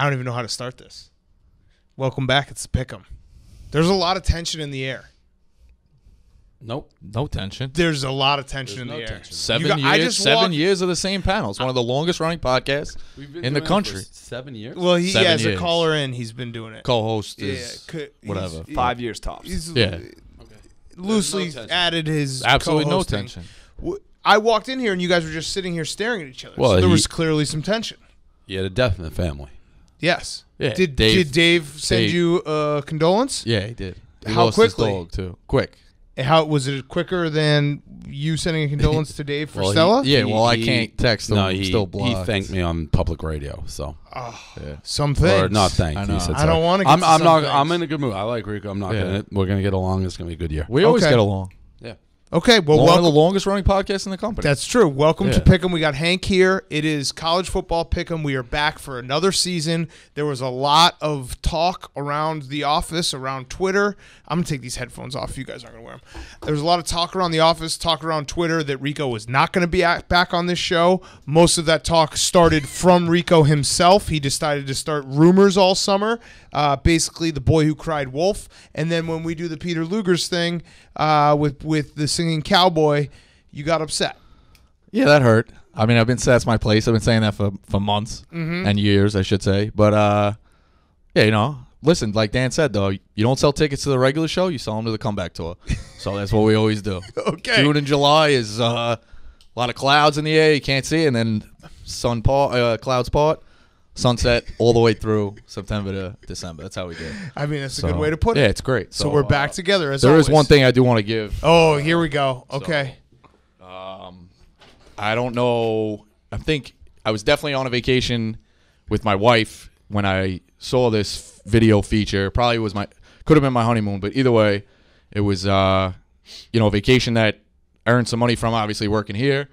I don't even know how to start this. Welcome back. It's the Pick'em. There's a lot of tension in the air. Nope. No tension. There's a lot of tension in no the air. tension. Seven got- years. I just seven walked- years of the same panel. It's one of the longest running podcasts We've been in the doing it for country. seven years. Well, he Seven as a caller in, he's been doing it. Co-host Yeah, is c- he's- whatever. he- Five years tops. He's Yeah. loosely no added his absolutely no co-hosting. tension. I walked in here and you guys were just sitting here staring at each other. Well, so there he- was clearly some tension. you had a death in the family. Yes. Yeah, Did Dave- did Dave send Dave- you a condolence? Yeah, he did. He How lost quickly? His dog too. Quick. How was it quicker than you sending a condolence to Dave for Well, he- Stella? Yeah. well, I He- can't text him. No, he, still he thanked me on public radio. So ah, Some things. or not thanked. I He know. said I don't wanna get I'm, to I'm some not. things. I'm in a good mood. I like Rico. I'm not Yeah. gonna. We're gonna get along. It's gonna be a good year. We always Okay. get along. Okay, well, One welcome. of the longest running podcasts in the company. That's true. Welcome to Yeah. Pick'em. We got Hank here. It is college football Pick'em. We are back for another season. There was a lot of talk around the office, around Twitter. I'm gonna take these headphones off. You guys aren't gonna wear them. There was a lot of talk around the office, talk around Twitter that Rico was not going to be at, back on this show. Most of that talk started from Rico himself. He decided to start rumors all summer. Uh, basically, the boy who cried wolf. And then when we do the Peter Lugers thing uh, with with the singing cowboy, you got upset. Yeah, that hurt. I mean, I've been that's my place. I've been saying that for for months Mm-hmm. and years, I should say. But uh, yeah, you know, listen, like Dan said though, you don't sell tickets to the regular show, you sell them to the comeback tour. so that's what we always do. Okay. June and July is uh, a lot of clouds in the air, you can't see, and then sun part, uh, clouds part, sunset all the way through September to December. That's how we do. it. I mean, that's a good way to put it. Yeah, it's great. So, So, we're uh, back together as There is one thing I do want to give. Oh, here we go. Okay. Um, I don't know. I think I was definitely on a vacation with my wife when I saw this video feature. Probably was my could have been my honeymoon, but either way, it was uh, you know a vacation that I earned some money from. Obviously, working here.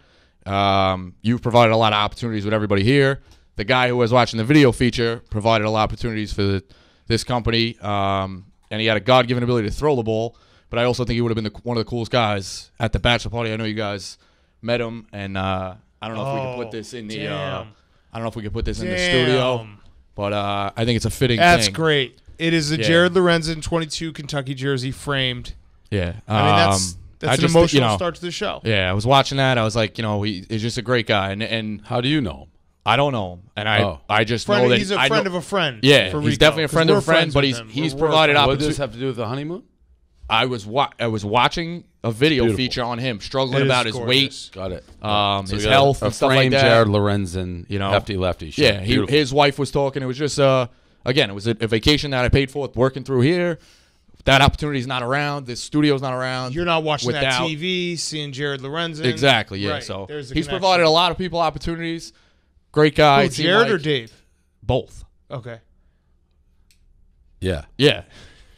Um, you've provided a lot of opportunities with everybody here. The guy who was watching the video feature provided a lot of opportunities for the, this company, um, and he had a God-given ability to throw the ball. But I also think he would have been the, one of the coolest guys at the bachelor party. I know you guys met him, and uh, I don't know if we can Oh, put this in the. Uh. I don't know if we can put this in the studio, but uh, I think it's a fitting. That's thing. great. It is a Yeah. Jared Lorenzen 22 Kentucky jersey framed. Yeah, I mean, that's Um, that's I an just, emotional you know, start to the show. Yeah, I was watching that. I was like, you know, he, he's just a great guy, and and How do you know him? I don't know him, and I Oh. I just Friend, know that he's a I friend know- of a friend. Yeah, for he's Rico, definitely a friend of a friend, but he's him. he's We're- we're provided friends. What does this have to do with the honeymoon? I was wa- I was watching a video Beautiful. feature on him struggling It is about his gorgeous. Got it. weight, um, So his got health, a and stuff like that. Jared Lorenzen, You know? hefty lefty. shit. Yeah, he, his wife was talking. It was just uh again, it was a, a vacation that I paid for working through here. That opportunity's not around. This studio's not around. You're not watching that TV, seeing Jared Lorenzen. Exactly. Yeah. Right. So he's connection. provided a lot of people opportunities. Great guy. Who, It seemed Jared or Dave? Both. Okay. yeah. Yeah.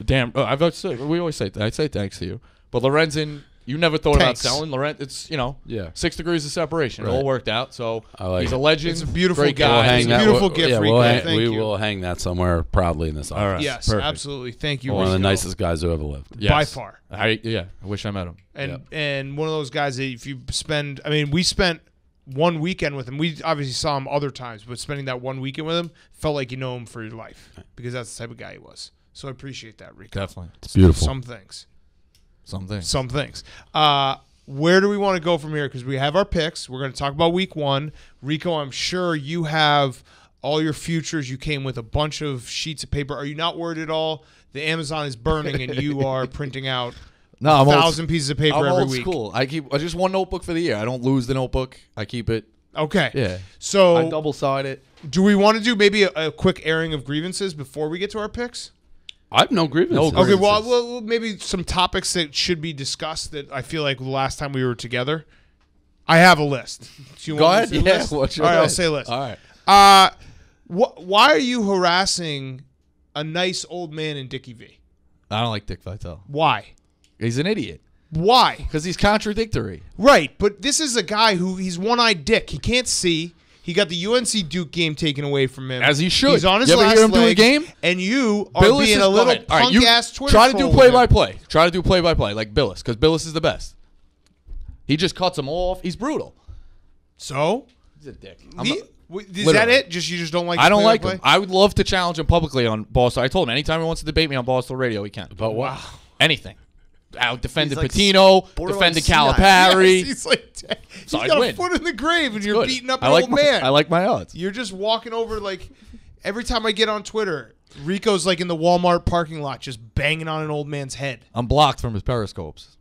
Damn. Uh, I've say, we always say I say thanks to you, but Lorenzen, you never thought Thanks. about selling Lorenz. It's you know Yeah. six degrees of separation. It all Right. worked out. So I like he's it. a legend. It's a beautiful great guy. We'll It's a beautiful we'll- gift, yeah, we'll hang, Thank we you. will hang that somewhere proudly in this office. All right. Yes, perfect. absolutely. Thank you, One of the nicest guys who ever lived. Yes. by far. I yeah. I wish I met him. and Yep. and one of those guys that if you spend I mean we spent one weekend with him. We obviously saw him other times but spending that one weekend with him felt like you know him for your life because that's the type of guy he was. So I appreciate that Rico. Definitely. It's beautiful. some things. Some things, some things. Uh where do we want to go from here? Because we have our picks. We're going to talk about week one. Rico I'm sure you have all your futures. You came with a bunch of sheets of paper. Are you not worried at all? The Amazon is burning and you are printing out no, I'm a old- thousand pieces of paper I'm every old week school. I keep I just one notebook for the year. I don't lose the notebook. I keep it. okay Yeah. so I double side it. Do we want to do maybe a, a quick airing of grievances before we get to our picks? I have no grievances. No Okay, well, well, well, maybe some topics that should be discussed that I feel like the last time we were together. I have a list. Do you Go want ahead. me to Yeah. list? What's your All right, I'll list? say list. All right. Uh, wh- why are you harassing a nice old man in Dickie V? I don't like Dick Vitale. Why? He's an idiot Why? because he's contradictory. Right, but this is a guy who he's one-eyed dick. He can't see. He got the UNC Duke game taken away from him. As he should. He's on his You ever last hear him do a game? and you are Bilas being a little. All right, you ass Twitter. Try to do play by play. Try to do play by play like Bilas because Bilas is the best. He just cuts him off. He's brutal. So He's a dick. I'm Le- not- W- Is that it? Just you just don't like. I don't like him. I would love to challenge him publicly on Boston. I told him anytime he wants to debate me on Boston radio, he can. But wow, Anything. I defended He's like Pitino, borderline defended. Calipari. Yes, he's like, he's So I'd got a foot in the grave, and you're Good. beating up I an like old my, man. I like my odds. You're just walking over like every time I get on Twitter, Rico's like in the Walmart parking lot, just banging on an old man's head. I'm blocked from his periscopes.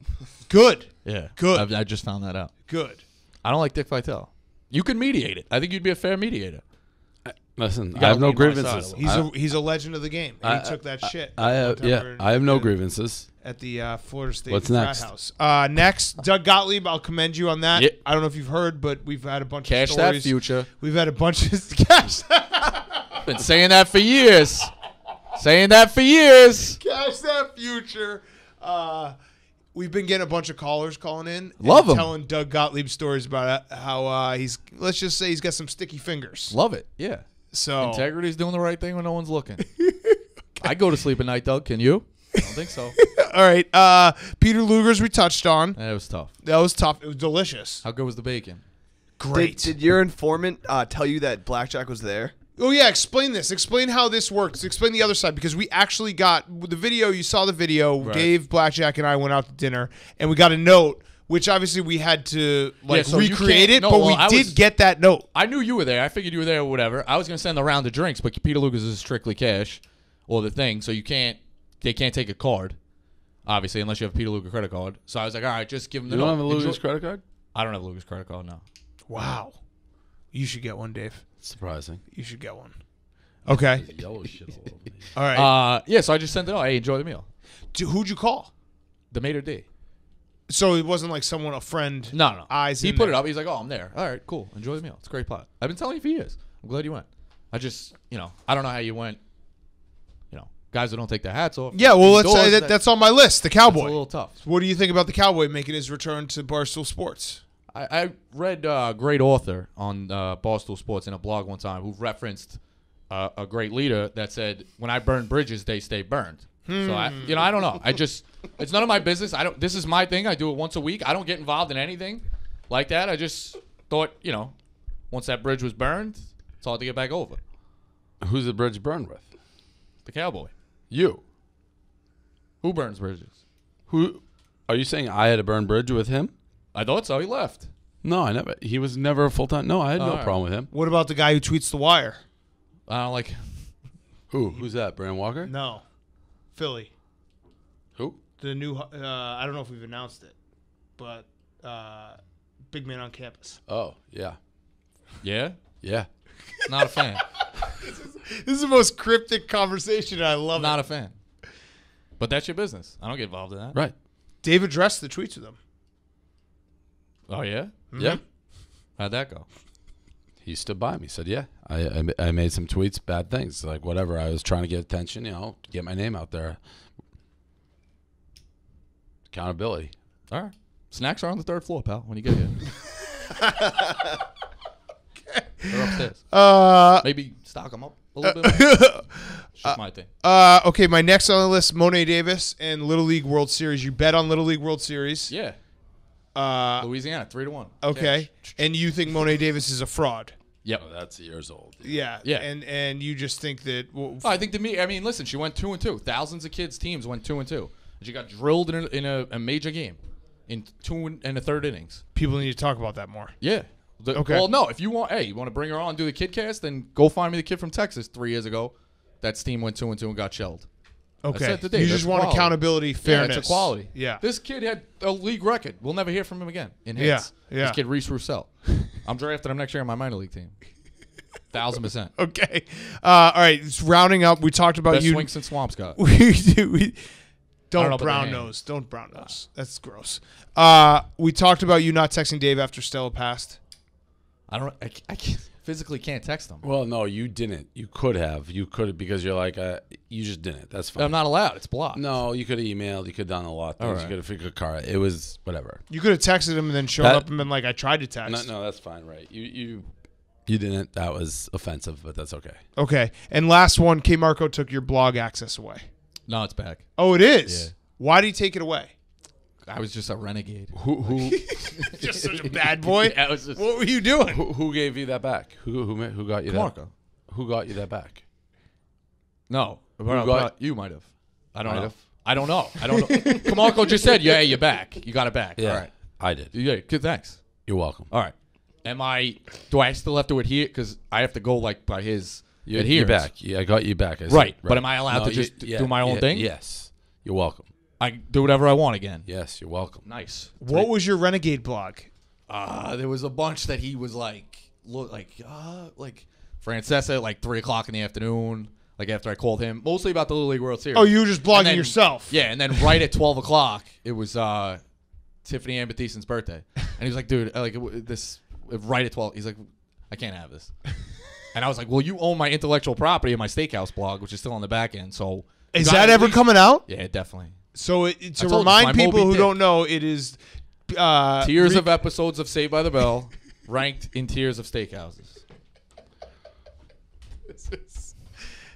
Good, Yeah, Good. I've- I just found that out. good. I don't like Dick Vitale. You could mediate it. I think you'd be a fair mediator. Listen, I have no lean my side grievances. He's I, a he's a legend of the game. And he I- took that shit. I have, yeah, I have no at- grievances. At the uh, Florida State What's frat next? house. Uh, next, Doug Gottlieb. I'll commend you on that. Yeah. I don't know if you've heard, but we've had a bunch of Cash of that future. We've had a bunch of cash. Been saying that for years. saying that for years. Cash that future. Uh, we've been getting a bunch of callers calling in. Love 'em. Telling Doug Gottlieb stories about how uh, he's, let's just say he's got some sticky fingers. Love it. Yeah. So, Integrity's doing the right thing when no one's looking. I go to sleep at night, Doug. Can you? I don't think so. all right. Uh, Peter Luger's we touched on. That was tough. That was tough. It was delicious. How good was the bacon? Great. did your informant uh, tell you that Blackjack was there? Oh yeah, explain this. Explain how this works. Explain the other side because we actually got the video. You saw the video. Right. Dave, Blackjack, and I went out to dinner, and we got a note, which obviously we had to like so recreate it, no, but well, we I did was- get that note. I knew you were there. I figured you were there or whatever. I was going to send a round of drinks, but Peter Luger's is strictly cash or the thing, so you can't, they can't take a card, obviously, unless you have a Peter Luger's credit card. So I was like, all right, just give him the You don't note. have a Luger's Enjoy- credit card? I don't have a Luger's credit card, now. Wow, you should get one, Dave. Surprising. You should get one. Okay. Yellow shit all over me. All right. Uh, yeah, so I just sent it out. Hey, enjoy the meal. D- Who'd you call? The maitre d'. So it wasn't like someone, a friend. No, no. Eyes He in put there. it up. He's like, oh, I'm there. All right, cool. Enjoy the meal. It's a great pot. I've been telling you for years. I'm glad you went. I just, you know, I don't know how you went. You know, guys who don't take their hats off. Yeah. Well, let's say indoors, that, that's on my list. The that's a Cowboy. little tough. What do you think about the Cowboy making his return to Barstool Sports? I, I read uh, a great author on uh, Barstool Sports in a blog one time who referenced uh, a great leader that said, "When I burn bridges, they stay burned." So I, you know, I don't know. I just, it's none of my business. I don't. This is my thing. I do it once a week. I don't get involved in anything like that. I just thought, you know, once that bridge was burned, it's hard to get back over. Who's the bridge burned with? The cowboy. You. Who burns bridges? Who? Are you saying I had to burn bridge with him? I thought so. He left. No, I never. He was never a full time. No, I had no All right. problem with him. What about the guy who tweets the wire? I don't like. Who? Who's that? Brandon Walker? No, Philly. Who? The new. Uh, I don't know if we've announced it, but uh, big man on campus. Oh, yeah, Yeah, yeah. not a fan. This is the most cryptic conversation. and I love it. not it. a fan. But that's your business. I don't get involved in that. Right. Dave addressed the tweets with them. Oh yeah. Yeah. How'd that go? He stood by me. Said, "Yeah, I, I I made some tweets, bad things, like whatever. I was trying to get attention, you know, get my name out there. Accountability. All right. Snacks are on the third floor, pal. When you get here. They're upstairs. Uh, Maybe stock them up a little bit. More. It's just my thing. uh, okay, my next on the list: Mo'ne Davis and Little League World Series. You bet on Little League World Series. Yeah. Uh, Louisiana, three to one. okay, and you think Mo'ne Davis is a fraud? Yep. Oh, that's years old. Yeah. Yeah. And and you just think that well, Oh, I think to me, I mean, listen, she went two and two. Thousands of kids' teams went two and two. And she got drilled in a, in a, a major game in two and, and a third innings. people need to talk about that more. Yeah. The- Okay. Well, no, if you want, hey, you want to bring her on, and do the kid cast, then go find me the kid from Texas three years ago. That team went two and two and got shelled. Okay. You That's just want quality. accountability, fairness. Yeah, it's equality. Yeah. This kid had a league record. We'll never hear from him again in hits. Yeah, yeah. This kid Reese Roussel. I'm drafting him next year on my minor league team. Thousand percent. okay. Uh, all right. It's rounding up. We talked about Best you. swing since Swampscott. we do. We, don't, brown nose. Don't brown nose. That's gross. Uh, we talked about you not texting Dave after Stella passed. I don't. I, I can't, physically can't text them. Well, no, you didn't. You could have. You could have because you're like, uh, you just didn't. That's fine. I'm not allowed. It's blocked. No, you could have emailed. You could have done a lot of things. All You could have figured a car. It was whatever. You could have texted him and then shown That- up and been like, "I tried to text." No, no, that's fine. Right. You you you didn't. That was offensive, but that's okay. Okay. And last one, KMarko took your blog access away. No, it's back. Oh, it is. Yeah. Why did he take it away? I was just a renegade. Who who Just such a bad boy. I was just What were you doing? who, who gave you that back? Who who who got you that? Marco. Who got you that back? No, got- but you might have. I don't Might know. have. I don't know. I don't know. KMarko just said, "Yeah, you're back. You got it back." Yeah, All right. I did. Yeah. Good. Thanks. You're welcome. All right. Am I? Do I still have to adhere? Because I have to go like by his You're, adherence. you're back. Yeah, I got you back. I said- Right, but am I allowed to you- just do my own yeah, thing? Yes. You're welcome. I do whatever I want again. Yes, you're welcome. Nice. What was your renegade blog? Uh, there was a bunch that he was like, look, like, uh, like Francesa at like three o'clock in the afternoon. Like after I called him, mostly about the Little League World Series. Oh, you were just blogging And then- yourself. Yeah, and then right at twelve o'clock, it was uh, Tiffany Amber Thiessen's birthday, and he was like, "Dude, like w- this." Right at twelve, he's like, "I can't have this," and I was like, "Well, you own my intellectual property in my steakhouse blog, which is still on the back end, so." you Is gotta that at ever least- coming out? Yeah, definitely. So it, it- to I you, remind people who Dick. don't know, it is uh, Tiers re- of episodes of Saved by the Bell, ranked in tiers of steakhouses.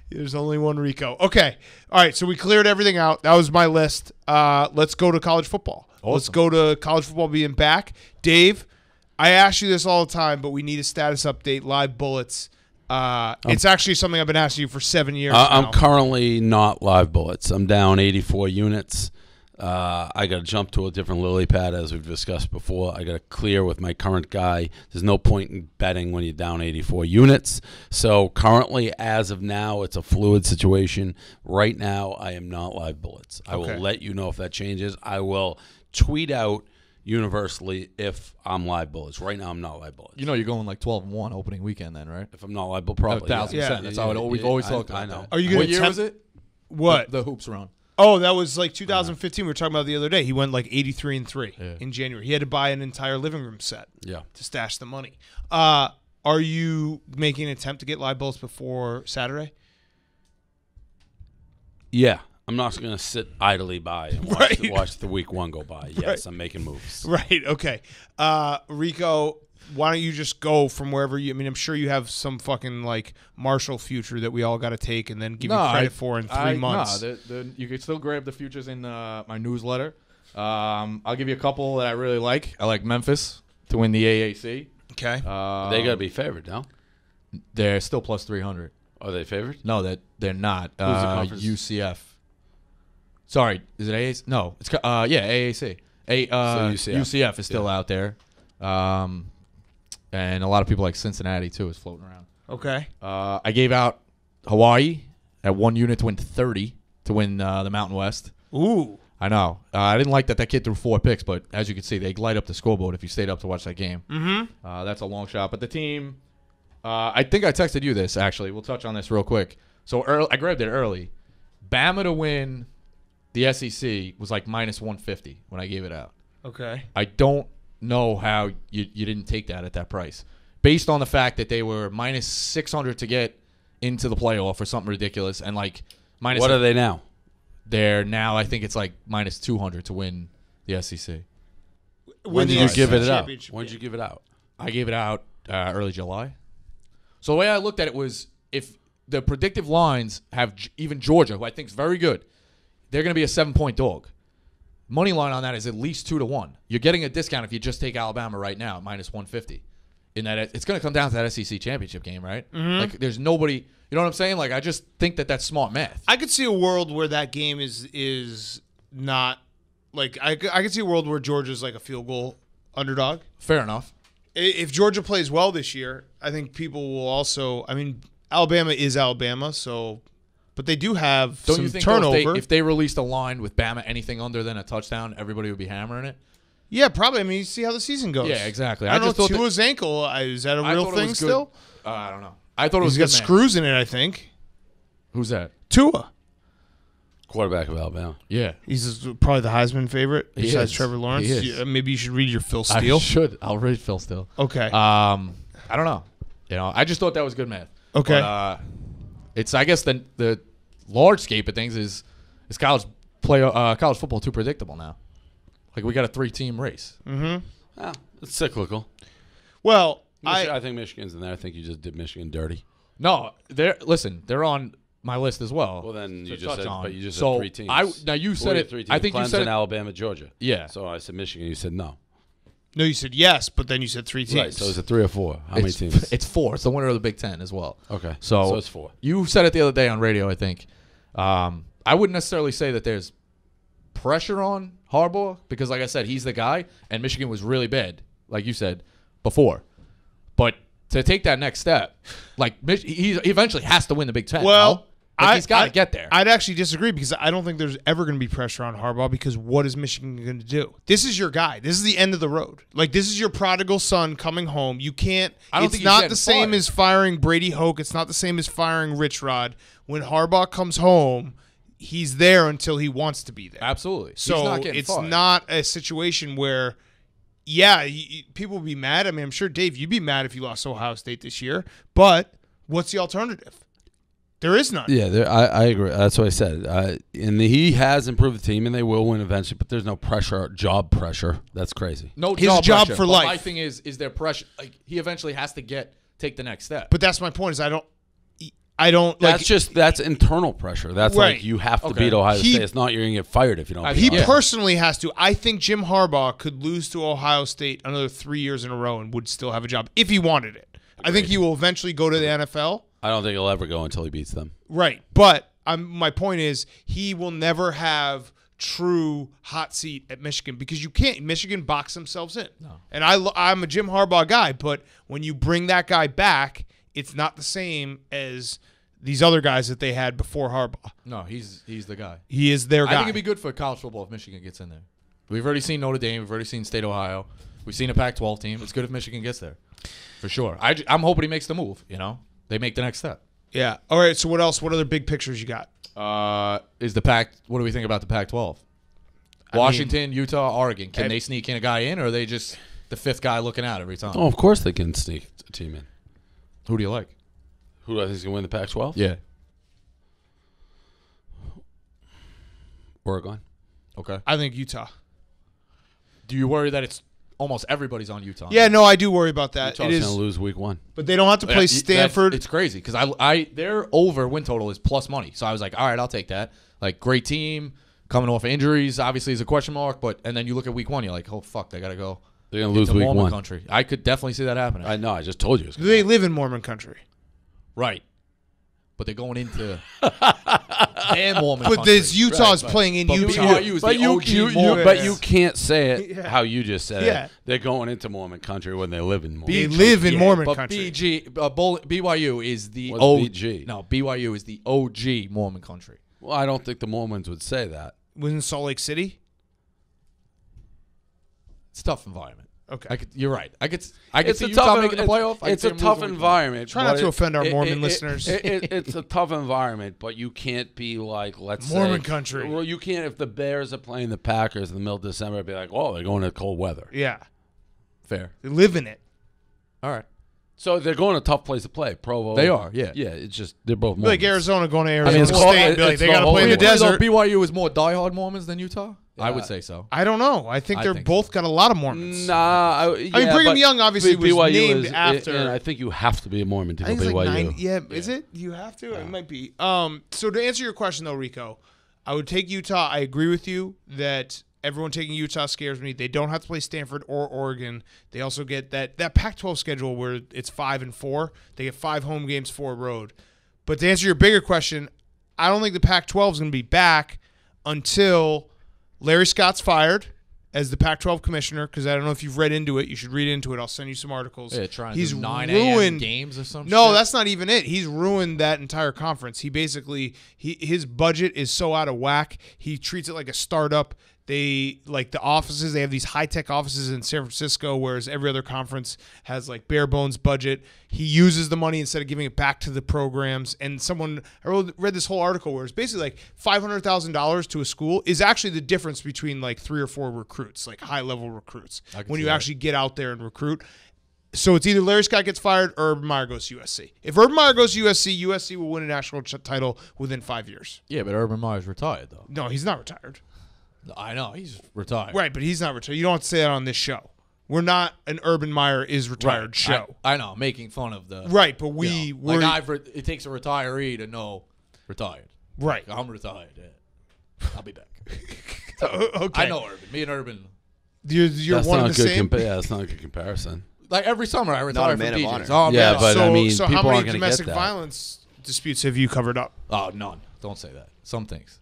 There's only one Rico. Okay. All right. So we cleared everything out. That was my list. Uh, let's go to college football. Let's go to college football being back. Dave, I ask you this all the time, but we need a status update. Live bullets. Uh, it's actually something I've been asking you for seven years. Now. I'm currently not live bullets. I'm down 84 units. Uh, I got to jump to a different lily pad, as we've discussed before. I got to clear with my current guy. There's no point in betting when you're down 84 units. So currently, as of now, it's a fluid situation. Right now, I am not live bullets. I Okay. will let you know if that changes. I will tweet out universally if I'm live bullets. Right now, I'm not live bullets. You know, you're going like 12 and 1 opening weekend then, right? if I'm not live bull, probably A thousand Yeah. percent. That's how it, we've always I- talked I about know. that. Are you gonna What year attempt- was it? what? The, the hoops run. oh, that was like 2015. We were talking about the other day. He went like 83 and three Yeah. in January. He had to buy an entire living room set Yeah. to stash the money. Uh, are you making an attempt to get live bullets before Saturday? Yeah, I'm not going to sit idly by and watch, Right. the, watch the week one go by. Yes, I'm making moves. Right. Okay. Uh, Rico, why don't you just go from wherever you? I mean, I'm sure you have some fucking like Marshall future that we all got to take and then give you credit for in three months. No, the, the, you can still grab the futures in uh, my newsletter. Um, I'll give you a couple that I really like. I like Memphis to win the AAC. okay. Uh, they got to be favored, no? They're still plus 300. Are they favored? No, that they're not. the Uh, conference? UCF. Sorry, is it AAC? No, it's uh, yeah AAC. A uh, So UCF. UCF. is still out there, um, and a lot of people like Cincinnati too is floating around. okay. Uh, I gave out Hawaii at one unit to win 30 to win uh, the Mountain West. Ooh. I know. Uh, I didn't like that that kid threw four picks, but as you can see, they light up the scoreboard if you stayed up to watch that game. Mm-hmm. Uh, that's a long shot. But the team, uh, I think I texted you this actually. We'll touch on this real quick. So early, I grabbed it early. Bama to win the SEC was like minus 150 when I gave it out. Okay. I don't know how you, you didn't take that at that price. Based on the fact that they were minus 600 to get into the playoff or something ridiculous and like minus What are they now? they're now I think it's like minus 200 to win the SEC. When the did you give it out? When did you give it out? I gave it out uh, early July. So the way I looked at it was if the predictive lines have even Georgia, who I think is very good, they're going to be a seven point dog. Money line on that is at least two to one. You're getting a discount if you just take Alabama right now, minus 150. In that it's going to come down to that SEC championship game, right? Mm-hmm. Like there's nobody. You know what I'm saying? Like I just think that that's smart math. I could see a world where that game is is not like I could, I could see a world where Georgia's like a field goal underdog. Fair enough. If Georgia plays well this year, I think people will also. I mean, Alabama is Alabama, so but they do have Don't some you think though, turnover. if, they, if they released a line with Bama anything under than a touchdown, everybody would be hammering it? yeah, probably. I mean, you see how the season goes. Yeah, exactly. I I don't just know. that- Tua's ankle uh, is that a I real thought it thing was good. still? Uh, I don't know. I thought it was He's got good, man. screws in it. I think Who's that? Tua. Quarterback of Alabama. Yeah. He's probably the Heisman favorite He besides is. Trevor Lawrence. He is. You- uh, maybe you should read your Phil I Steele. should. I'll read Phil Steele. Okay. Um, I don't know. You know, I just thought that was good math. Okay. But, uh, it's I guess the the large scape of things is is college play uh, college football too predictable now. Like we got a three team race. Mm-hmm. Ah, it's cyclical. well, Michi- I I think Michigan's in there. I think you just did Michigan dirty. No, they're listen. They're on my list as well. Well, then you just touch said, on. but you just so said three teams. I now you said it. Three teams? I think Clemson, you said it. Alabama, Georgia. Yeah. So I said Michigan. You said no. No, you said yes, but then you said three teams. Right. So is it three or four? How many it's, teams? It's four. It's the winner of the Big Ten as well. okay. So, so it's four. You said it the other day on radio. I think. Um, I wouldn't necessarily say that there's pressure on Harbaugh because, like I said, he's the guy, and Michigan was really bad, like you said before. But to take that next step, like he he eventually has to win the Big Ten. Well, no? Like, I, he's got to get there. I'd actually disagree because I don't think there's ever going to be pressure on Harbaugh because what is Michigan going to do? This is your guy. This is the end of the road. Like this is your prodigal son coming home. You can't. I don't it's not the same as firing Brady Hoke. It's not the same as firing Rich Rod. When Harbaugh comes home, he's there until he wants to be there. Absolutely. So not it's fired. not a situation where, yeah, people would be mad. I mean, I'm sure Dave, you'd be mad if you lost Ohio State this year. But what's the alternative? There is none. Yeah, there, I, I agree. That's what I said. Uh, and he has improved the team, and they will win eventually. But there's no pressure, job pressure. That's crazy. no His job, job for But life. My thing is, is there pressure? Like he eventually has to get take the next step. But that's my point. Is I don't, I don't like. That's just that's internal pressure. That's Right. like you have to Okay. beat Ohio He- State. It's not you're gonna get fired if you don't. I- beat he Yeah. Ohio personally has to. I think Jim Harbaugh could lose to Ohio State another three years in a row and would still have a job if he wanted it. I think he will eventually go to the NFL. I don't think he'll ever go until he beats them. Right. But I'm, my point is, he will never have true hot seat at Michigan because you can't. Michigan box themselves in. No. And I, I'm a Jim Harbaugh guy, but when you bring that guy back, it's not the same as these other guys that they had before Harbaugh. no, he's he's the guy. He is their guy. I think it'd be good for college football if Michigan gets in there. We've already seen Notre Dame. We've already seen State Ohio. We've seen a Pac-12 team. It's good if Michigan gets there, for sure. I, am hoping he makes the move. You know, they make the next step. yeah. All right. So what else? What other big pictures you got? Uh, is the pack? What do we think about the Pac-12? Washington, Utah, Oregon. Can I- they sneak in a guy in, or are they just the fifth guy looking out every time? Oh, of course they can sneak a team in. Who do you like? Who do I think is gonna win the Pac-12? Yeah. Oregon. Okay. I think Utah. Do you worry that it's almost everybody's on Utah? Yeah. No, I do worry about that. Utah's it is, gonna lose week one. but they don't have to play y- that's- Stanford. It's crazy because I, I, their over win total is plus money. So I was like, all right, I'll take that. Like, great team coming off injuries. Obviously, is a question mark. But and then you look at week one, you're like, oh fuck, they gotta go. They're gonna lose into week Mormon one. country. I could definitely see that happening. I know. I just told you. It's Do they live in Mormon country? right. But they're going into their Mormon But country. this Utah's Right, but- playing in but Utah. BYU is but the you, OG you, you, but you can't say it Yeah. how you just said Yeah. it. They're going into Mormon country when they live in Mormon. They live in Yeah, Mormon but country. BG, uh, Bol- BYU is the What's O- BG? No, BYU is the OG Mormon country. well, I don't think the Mormons would say that. Was in Salt Lake City. It's a tough environment. Okay. I could, you're right. I could. I could It's see a Utah tough, making the it's- playoff. I could It's see a them tough losing environment. Try not but to it- offend our it- Mormon it- listeners. It, it, it's a tough environment, but you can't be like, let's Mormon say, country. Well, you can't if the Bears are playing the Packers in the middle of December. Be like, oh, they're going to cold weather. Yeah. Fair. They live in it. All right. So they're going to a tough place to play. Provo. They are, yeah. Yeah. It's just they're both Be like Mormons. Arizona going to Arizona it's State. called- and be like, it's they got to called play in the Holy desert. Though BYU is more diehard Mormons than Utah. I would say so. I don't know. I think I they're think both got a lot of Mormons. Nah, I, I mean, Brigham Young obviously was BYU named is- after- and I think you have to be a Mormon to I go think it's BYU. like nine. Yeah, is it? You have to. It might be. Um. So to answer your question though, Rico, I would take Utah. I agree with you that everyone taking Utah scares me. They don't have to play Stanford or Oregon. They also get that that Pac-12 schedule where it's five and four. They get five home games, four road. But to answer your bigger question, I don't think the Pac-12 is going to be back until Larry Scott's fired as the Pac-12 commissioner. Because I don't know if you've read into it. You should read into it. I'll send you some articles. Yeah, trying He's nine ruined games or something. no, that's not even it. He's ruined that entire conference. He basically he his budget is so out of whack. He treats it like a startup. They like the offices. They have these high tech offices in San Francisco, whereas every other conference has like bare bones budget. He uses the money instead of giving it back to the programs. And someone I wrote- read this whole article where it's basically like five hundred thousand dollars to a school is actually the difference between like three or four recruits, like high level recruits, when you that. actually get out there and recruit. So it's either Larry Scott gets fired or Urban Meyer goes to USC. If Urban Meyer goes to USC, USC will win a national ch- title within five years. Yeah, but Urban Meyer's retired though. No, he's not retired. I know he's retired. Right, but he's not retired. You don't have to say that on this show. We're not an Urban Meyer is retired show. I, I know, making fun of the right, but we you know, we're like I've re- it takes a retiree to know retired. Right. I'm retired. Yeah. I'll be back. okay. I know Urban. Me and Urban. You're, you're That's one not of a the good same. compa- yeah, that's not a good comparison. Like every summer, I retire man from of DJs. honor. Oh, Yeah, man. but so, I mean, so people how many aren't gonna get domestic that. violence disputes have you covered up? oh, none. Don't say that. Some things.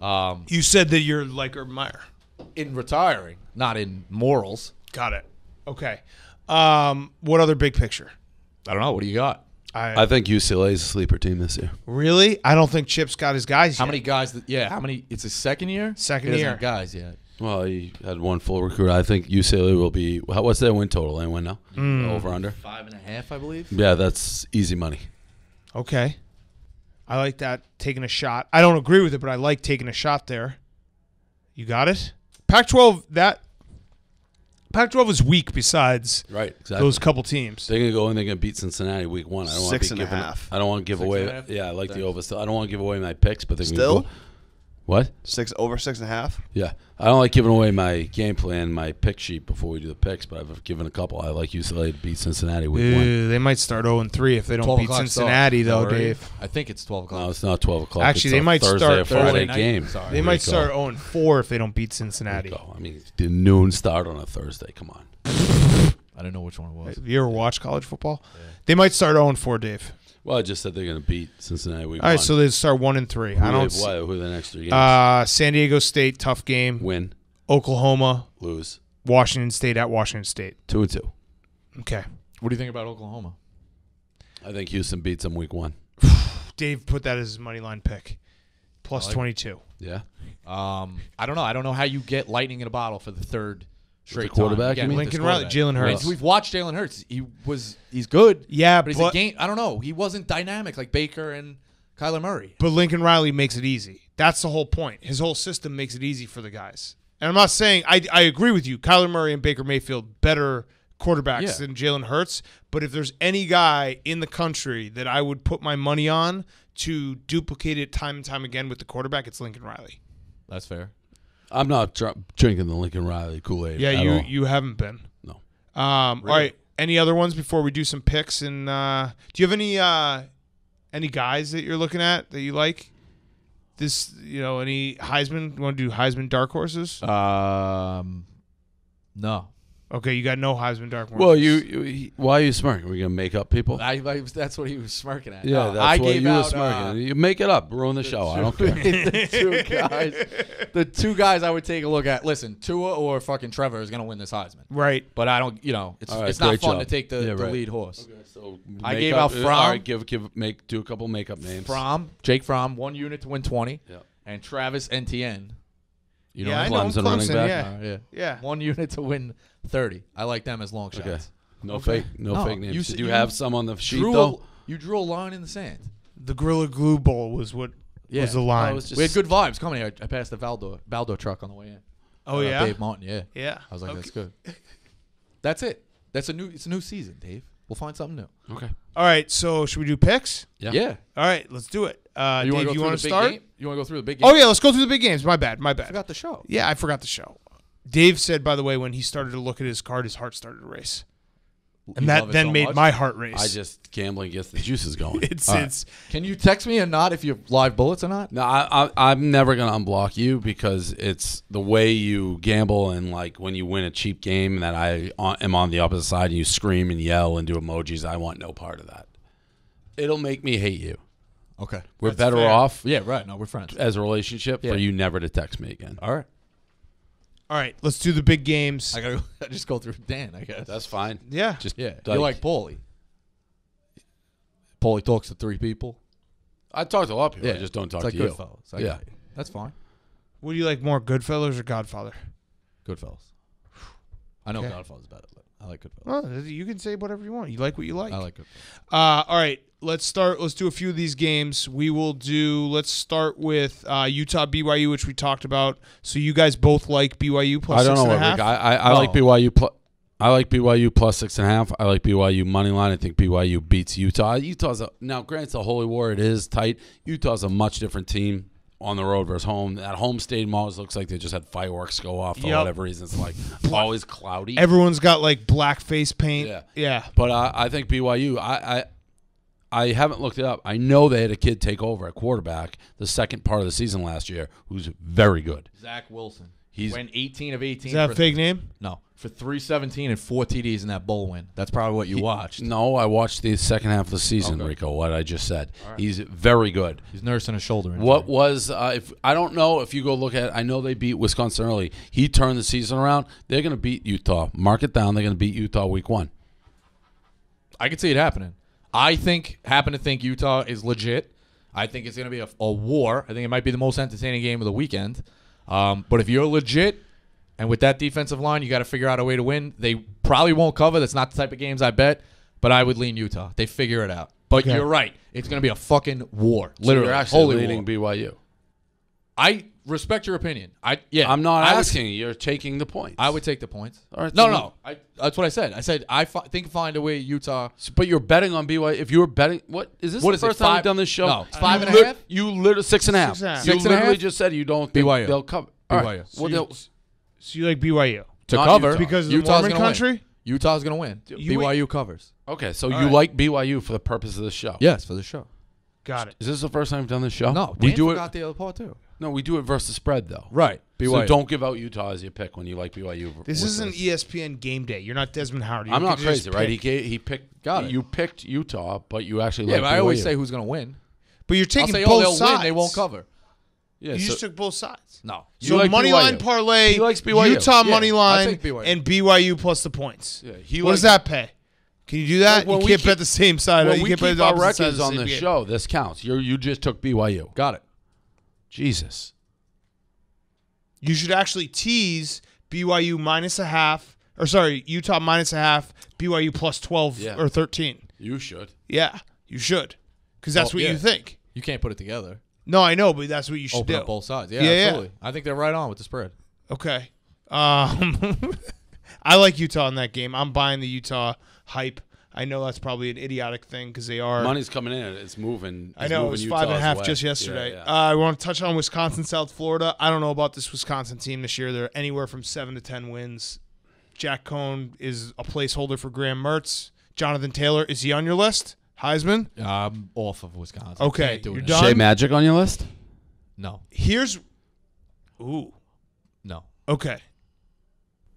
Um, You said that you're like Urban Meyer. in retiring, not in morals. Got it. Okay. Um, what other big picture? I don't know. What do you got? I, I think UCLA is a sleeper team this year. really, I don't think Chip's got his guys. How yet. many guys? That, yeah, how many? It's his second year. Second He year. have guys yet. Well, he had one full recruit. I think UCLA will be. What's their win total? Anyone know? Over under? Five and a half, I believe. Yeah, that's easy money. Okay. I like that taking a shot. I don't agree with it, but I like taking a shot there. You got it. Pac-12 that Pac-12 is weak. Besides Right, exactly. those couple teams. They're gonna go and they're gonna beat Cincinnati week one. I don't want Six to and be a giving. half. I don't want to give Six away. and a half? Yeah, I like the over. Still, I don't want to give away my picks, but they're gonna Still? go. What? Six over six and a half. Yeah, I don't like giving away my game plan, my pick sheet before we do the picks. But I've given a couple. I like UCLA to beat Cincinnati week one. They might start 0 and 3 if they don't 12 beat o'clock Cincinnati, start. though, Already? Dave. I think it's twelve o'clock. No, it's not twelve o'clock. Actually, It's they a might Thursday start or Friday Thursday night. game. Sorry. They There might start 0 and 4 if they don't beat Cincinnati. go. I mean, the noon start on a Thursday. Come on. I don't know which one it was. Have you ever watched college football? They might start 0 and 4, Dave. Well, I just said they're going to beat Cincinnati week All right, one. so they start 1 and 3. who I don't they- see- what- who are the next three games? Uh, San Diego State, tough game. Win, Oklahoma, lose, Washington State at Washington State. two and two. Okay. What do you think about Oklahoma? I think Houston beats them week one. Dave put that as his money line pick. Plus like 22. Yeah, Um, I don't know. I don't know how you get lightning in a bottle for the third straight quarterback, time. you mean? with this Lincoln Riley. Jalen Hurts. We've watched Jalen Hurts. He was he's good, Yeah, but he's but, a game. I don't know. He wasn't dynamic like Baker and Kyler Murray. but Lincoln Riley makes it easy. That's the whole point. His whole system makes it easy for the guys. And I'm not saying I, I agree with you. Kyler Murray and Baker Mayfield better quarterbacks Yeah. than Jalen Hurts. But if there's any guy in the country that I would put my money on to duplicate it time and time again with the quarterback, it's Lincoln Riley. That's fair. I'm not dr- drinking the Lincoln Riley Kool Aid. Yeah, at you all. you haven't been. No. Um, All right. Any other ones before we do some picks? And uh, do you have any uh, any guys that you're looking at that you like? This, you know, any Heisman? You want to do Heisman dark horses? Um, no. Okay, you got no Heisman dark horses. Well, you, you why are you smirking? Are we gonna make up people? I, I that's what he was smirking at. yeah, that's I what gave you were out, smirking. uh, you make it up, ruin the show. I don't care. the two guys, the two guys I would take a look at. Listen, Tua or fucking Trevor is gonna win this Heisman. right. But I don't, you know, it's All right, it's not great fun job. to take the, Yeah, the right. lead horse. So I make gave up- out All Fromm. right, give give make do a couple makeup names. Fromm, Jake Fromm, one unit to win twenty, Yeah. and Travis Etienne. You Yeah, I know him, Clemson running Clemson, back? yeah. Yeah, Yeah. one unit to win thirty. I like them as long shots. Okay. No Okay. fake, no, No, fake names. you Did you, you have some on the sheet Drew, though? you drew a line in the sand. The Gorilla Glue Bowl was what Yeah. was the line. Was just- we had good vibes coming here. I passed the Valdo Valdo truck on the way in. oh Uh, yeah, Dave Martin. Yeah, yeah. I was like, Okay. that's good. That's it. That's a new. It's a new season, Dave. We'll find something new. Okay. All right, so should we do picks? Yeah. Yeah. All right, let's do it. Uh, you Dave, want to you go want through to the big start? game? You want to go through the big game? Oh yeah, let's go through the big games. My bad, my I bad. forgot the show. Yeah, I forgot the show. Dave said, by the way, when he started to look at his card, his heart started to race, and You that it then so made much? my heart race. I just gambling gets the juices going. it's All right. it's Can you text me or not if you have live bullets or not? No, I, I, I'm never gonna unblock you because it's the way you gamble and like when you win a cheap game and that I on, am on the opposite side and you scream and yell and do emojis. I want no part of that. It'll make me hate you. Okay. We're That's better fair. off Yeah, right. No, we're friends. as a relationship Yeah. for you never to text me again. All right. all right. Let's do the big games. I gotta I just go through Dan. I guess. That's fine. yeah, Just yeah. you like Paulie? Paulie talks to three people. I talk to a lot of people. Yeah, I just don't talk it's like to you. Goodfellas. I Yeah. got you. That's fine. what do you like more, Goodfellas or Godfather? Goodfellas. I know Okay. Godfather's better, but I like Goodfellas. Well, you can say whatever you want. You like what you like. I like Goodfellas. Uh, all right, let's start. Let's do a few of these games. We will do. Let's start with uh, Utah BYU, which we talked about. So you guys both like BYU plus I don't six know and what a Rick. half? I, I, I like Oh. BYU plus. I like BYU plus six and a half. I like BYU money line. I think BYU beats Utah. Utah's a, now, granted, it's a holy war. It is tight. Utah's a much different team on the road versus home. At home stadium always looks like they just had fireworks go off for Yep. whatever reason. It's like always cloudy. Everyone's got like black face paint. Yeah. yeah. But I, I think BYU. I, I I haven't looked it up. I know they had a kid take over at quarterback the second part of the season last year, who's very good. Zach Wilson. He's- went 18 of 18. Is that a fake name? No, for 317 and four TDs in that bowl win. That's probably what you watched. No, I watched the second half of the season, Okay. Rico. What I just said. He's very good. He's nursing a shoulder injury. What was uh, if I don't know if you go look at I know they beat Wisconsin early. He turned the season around. They're going to beat Utah. Mark it down. They're going to beat Utah week 1. I can see it happening. I think happen to think Utah is legit. I think it's going to be a, a war. I think it might be the most entertaining game of the weekend. Um, but if you're legit, and with that defensive line, you got to figure out a way to win. They probably won't cover. That's not the type of games I bet. But I would lean Utah. They figure it out. But Okay. you're right. It's going to be a fucking war. So Literally, you're actually holy leading war. BYU. I respect your opinion. I yeah. I'm not I would- asking. You're taking the points. I would take the points. All right, no, so no. I, that's what I said. I said I fi- think find a way Utah. But you're betting on BYU. If you were betting, what is this? What the is it, first time five- we've done this show? No, it's five You and a half? You literally six and a half. Six and a half. You Six and a literally half? just said you don't think BYU. they'll cover. All right. BYU. Well, So they'll- you, so you like BYU to Not cover Utah. because of the Utah's Mormon gonna country? Win. Utah's going to win. You BYU covers. okay, so you right. like BYU for the purpose of this show? Yes, for the show. Got it. Is this the first time we've done this show? No, we do forgot it. the other part too. No, we do it versus spread though. Right. BYU. So don't give out Utah as your pick when you like BYU. This isn't. ESPN game day. You're not Desmond Howard. You I'm not could crazy, right? He gave, he picked. Got it. You picked Utah, but you actually Yeah, like but I always say who's going to win. But you're I'll taking say, oh, both oh, they'll sides. win. They won't cover. Yeah, You so- just took both sides. No. So like money BYU. line parlay. He likes BYU. Utah Yeah, money line BYU. and BYU plus the points. Yeah, he what likes- does that pay? Can you do that? Like, when you we can't keep- bet the same side. when you we can't bet keep the our opposite side records on the the same game. show, this counts. You you just took BYU. Got it. Jesus. You should actually tease BYU minus a half, or sorry, Utah minus a half, BYU plus twelve Yeah. or thirteen. You should. Yeah, you should, because that's Well, what yeah. you think. You can't put it together. No, I know, but that's what you should Open do. up both sides. Yeah, Yeah, yeah. absolutely. I think they're right on with the spread. Okay. Um, I like Utah in that game. I'm buying the Utah hype. I know that's probably an idiotic thing because they are. Money's coming in. It's moving. I it's know it was five and a half way. just yesterday. yeah. Uh, I want to touch on Wisconsin, South Florida. I don't know about this Wisconsin team this year. They're anywhere from seven to ten wins. Jack Coan is a placeholder for Graham Mertz. Jonathan Taylor is he on your list? Heisman. I'm off of Wisconsin. Okay, Can't do it you're done? Shea Magic on your list? No. Here's. Ooh. No. Okay.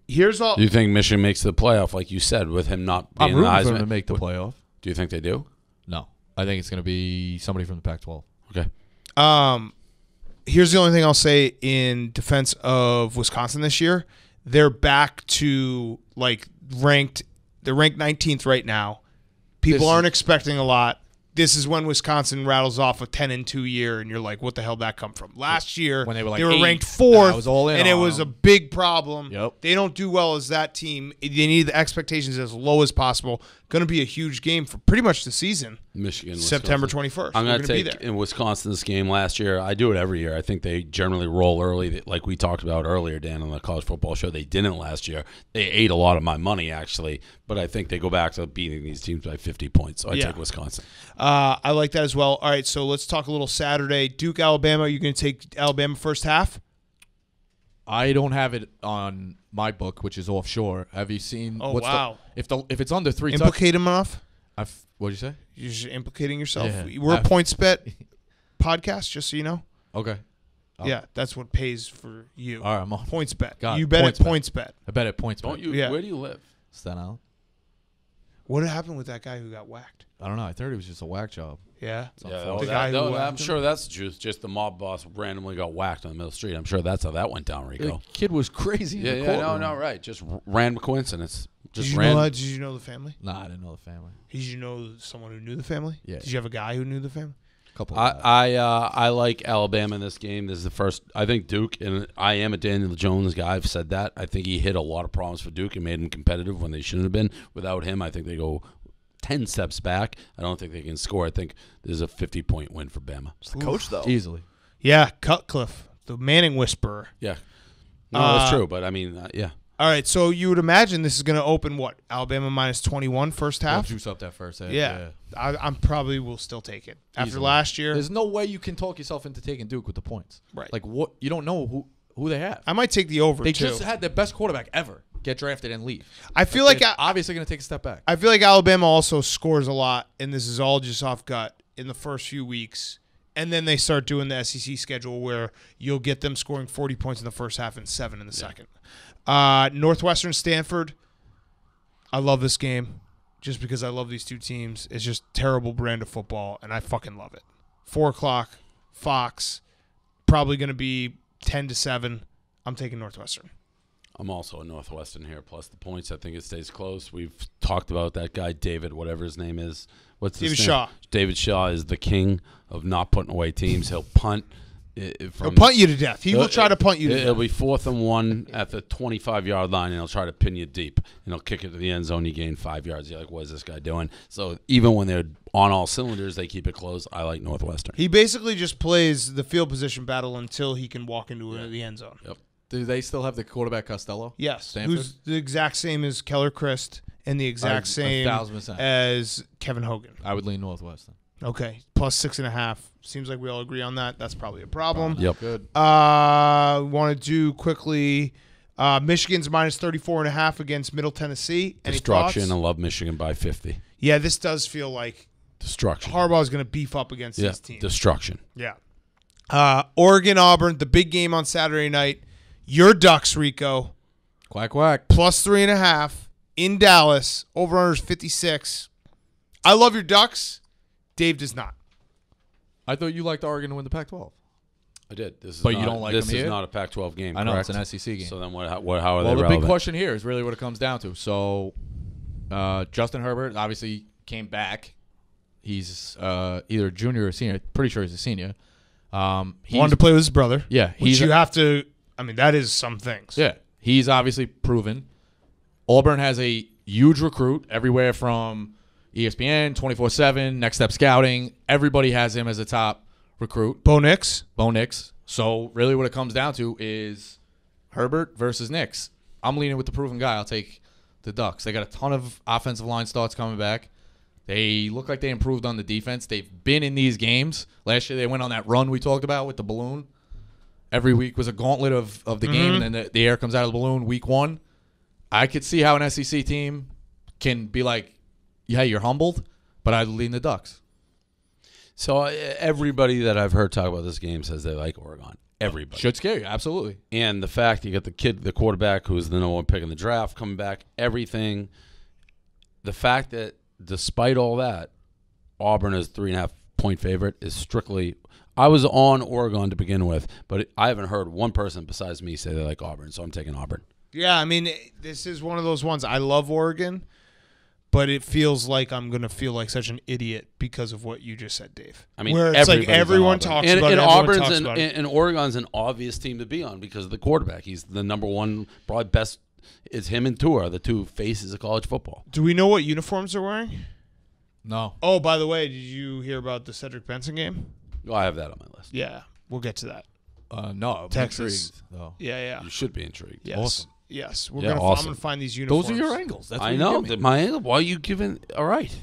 Here's all. Do you think Michigan makes the playoff, like you said, with him not being I'm the rooting for Heisman? them to make the playoff. Do you think they do? No. I think it's going to be somebody from the Pac-12. Okay. Um, here's the only thing I'll say in defense of Wisconsin this year. They're back to like ranked. They're ranked 19th right now. People This- aren't expecting a lot. This is when Wisconsin rattles off a 10 and 2 year, and you're like, what the hell did that come from? Last year, When they were like they eight, ranked fourth, was all in and it was a big problem. Yep. They don't do well as that team. They need the expectations as low as possible. Going to be a huge game for pretty much the season. Michigan. September 21st. I'm going gonna to be take there. in Wisconsin's game last year. I do it every year. I think they generally roll early, like we talked about earlier, Dan, on the college football show. They didn't last year. They ate a lot of my money actually, but I think they go back to beating these teams by 50 points. So I Yeah. take Wisconsin. Uh, I like that as well. All right, so let's talk a little Saturday. Duke, Alabama. You're going to take Alabama first half? I don't have it on my book, which is offshore. Have you seen? Oh, what's the- wow. if the if it's under three, touch, Implicate him enough? I've, what'd you say? You're just implicating yourself. Yeah. We're a I've- points bet podcast, just so you know. Okay. Oh. Yeah, that's what pays for you. All right, I'm on. Points bet. Got you bet Points at bet. points bet. I bet it points. Don't bet. you? Yeah. Where do you live? Staten Island. What happened with that guy who got whacked? I don't know. I thought it was just a whack job. Yeah. Yeah, unfortunate. The that- guy who that- whacked I'm him? sure that's the truth. Just the mob boss randomly got whacked on the middle of the street. I'm sure that's how that went down, The Rico. kid was crazy. in Yeah, the yeah, no, courtroom. no, right. Just random coincidence. Did Just you random. know that? Did you know the family? Nah, I didn't know the family. Did you know someone who knew the family? Yeah. Did you have a guy who knew the family? A couple. I I uh, I like Alabama in this game. This is the first. I think Duke, and I am a Daniel Jones guy. I've said that. I think he hit a lot of problems for Duke and made them competitive when they shouldn't have been. Without him, I think they go ten steps back. I don't think they can score. I think there's a 50 point win for Bama. It's the coach though. Easily. Yeah, Cutcliffe, the Manning whisperer. Yeah, no, that's Uh, true. But I mean, uh, yeah, All right, so you would imagine this is going to open what? Alabama minus 21 first They'll half? juice up that first half. Yeah. I, I'm probably will still take it. After Easily. last year, There's no way you can talk yourself into taking Duke with the points. Right. Like what? You don't know who who they have. I might take the over They too. just had their best quarterback ever. Get drafted and leave. I feel like They're I, obviously going to take a step back. I feel like Alabama also scores a lot, and this is all just off gut in the first few weeks. And then they start doing the SEC schedule where you'll get them scoring 40 points in the first half and seven in the second. Uh, Northwestern Stanford. I love this game just because I love these two teams. It's just terrible brand of football, and I fucking love it. Four o'clock, Fox, probably going to be 10 to 7. I'm taking Northwestern. I'm also a Northwestern here. Plus the points, I think it stays close. We've talked about that guy David, whatever his name is. What's his David name? Shaw. David Shaw is the king of not putting away teams. He'll punt. i- From, He'll punt you to death. He will try to punt you to eh, It'll death. be fourth and one at the 25 yard line, and he'll try to pin you deep, and he'll kick it to the end zone. You gain five yards. You're like, what is this guy doing? So even when they're on all cylinders, they keep it close. I like Northwestern. He basically just plays the field position battle until he can walk into the end zone. Yep. Do they still have the quarterback Costello? Yes, Stanford? who's the exact same as Keller Chryst and the exact a same thousand percent. as Kevin Hogan. I would lean Northwestern. Okay, plus six and a half. Seems like we all agree on that. That's probably a problem. Yep. Good. Uh, want to do quickly. Uh, Michigan's minus 34 and a half against Middle Tennessee. Any Destruction. I thoughts? love Michigan by 50. Yeah, this does feel like Destruction. Harbaugh's going to beef up against yeah. this team. Destruction. Yeah. Uh, Oregon Auburn, the big game on Saturday night. Your Ducks, Rico, Quack quack. plus three and a half in Dallas. Over under 56. I love your Ducks. Dave does not. I thought you liked Oregon to win the Pac-12. I did. This is But you not- don't like this them is here? not a Pac-12 game. I know it's an SEC game. So then what? How, what, how are well, they Well, the relevant? big question here is really what it comes down to. So, uh, Justin Herbert obviously came back. He's uh, either a junior or senior. Pretty sure he's a senior. Um, he's, Wanted to play with his brother. yeah, Which you have to. I mean, that is some things. Yeah, he's obviously proven. Auburn has a huge recruit everywhere from ESPN, 24 7, Next Step Scouting. Everybody has him as a top recruit, Bo Nix. Bo Nix. So, really, what it comes down to is Herbert versus Nix. I'm leaning with the proven guy. I'll take the Ducks. They got a ton of offensive line starts coming back. They look like they improved on the defense. They've been in these games. Last year, they went on that run we talked about with the balloon. Every week was a gauntlet of, of the game, and then the, the air comes out of the balloon week one. I could see how an SEC team can be like, yeah, you're humbled, but I lean the Ducks. So uh, everybody that I've heard talk about this game says they like Oregon. Everybody. Should scare you, absolutely. And the fact you got the kid, the quarterback, who's the number one pick in the draft, coming back, everything. The fact that despite all that, Auburn is three and a half point favorite is strictly. I was on Oregon to begin with, but I haven't heard one person besides me say they like Auburn, so I'm taking Auburn. Yeah, I mean, this is one of those ones. I love Oregon, but it feels like I'm going to feel like such an idiot because of what you just said, Dave. I mean, where it's like everyone Auburn. talks and, about and it. everyone Auburn's talks an, about it. and, and Oregon's an obvious team to be on because of the quarterback. He's the number one, probably best. It's him and Tua, the two faces of college football. Do we know what uniforms they're wearing? No. Oh, by the way, did you hear about the Cedric Benson game? Well, I have that on my list. Yeah, we'll get to that. Uh, no. I'm Texas. intrigued, though. Yeah, yeah. You should be intrigued. Yes. Awesome. Yes. We're Yeah, gonna. awesome. I'm gonna find these uniforms. Those are your angles. That's what I you know. give me. that My angle. why are you giving? All right.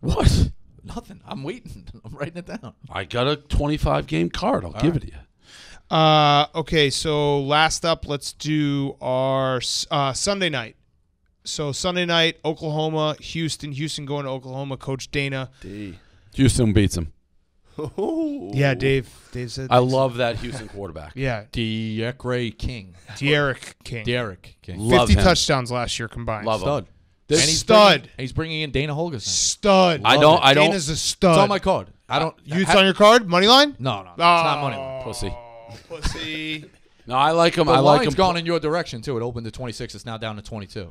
What? Nothing. I'm waiting. I'm writing it down. I got a 25 game card. I'll give it to you. Uh, okay, so last up, let's do our uh, Sunday night. So Sunday night, Oklahoma, Houston. Houston going to Oklahoma. Coach Dana. D Houston beats them. Yeah, Dave. Dave said. I love that Houston quarterback. Yeah, D'Eriq King. D'Eriq King. D'Eriq King. Love Fifty him. touchdowns last year combined. Love him. Stud. This And he's stud. Bringing, he's bringing in Dana Holgorsen. Stud. I don't. I don't. Dana's a stud. It's on my card. I don't. you, it's on your card. Money line. No, no. It's not money line. Pussy. Oh, pussy. No, I like him. The I like him. gone in your direction too. It opened to 26. It's now down to 22.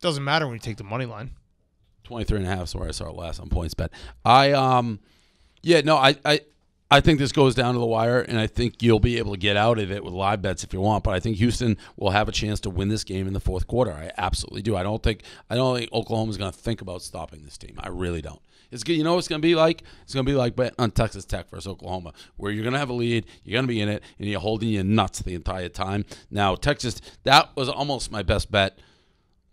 Doesn't matter when you take the money line. 23 and a half is where I saw it last on points bet. I um yeah, no, I I I think this goes down to the wire and I think you'll be able to get out of it with live bets if you want, but I think Houston will have a chance to win this game in the fourth quarter. I absolutely do. I don't think I don't think Oklahoma's going to think about stopping this team. I really don't. It's good. You know it's going to be like? It's going to be like betting on Texas Tech versus Oklahoma, where you're going to have a lead, you're going to be in it, and you're holding your nuts the entire time. Now, Texas, that was almost my best bet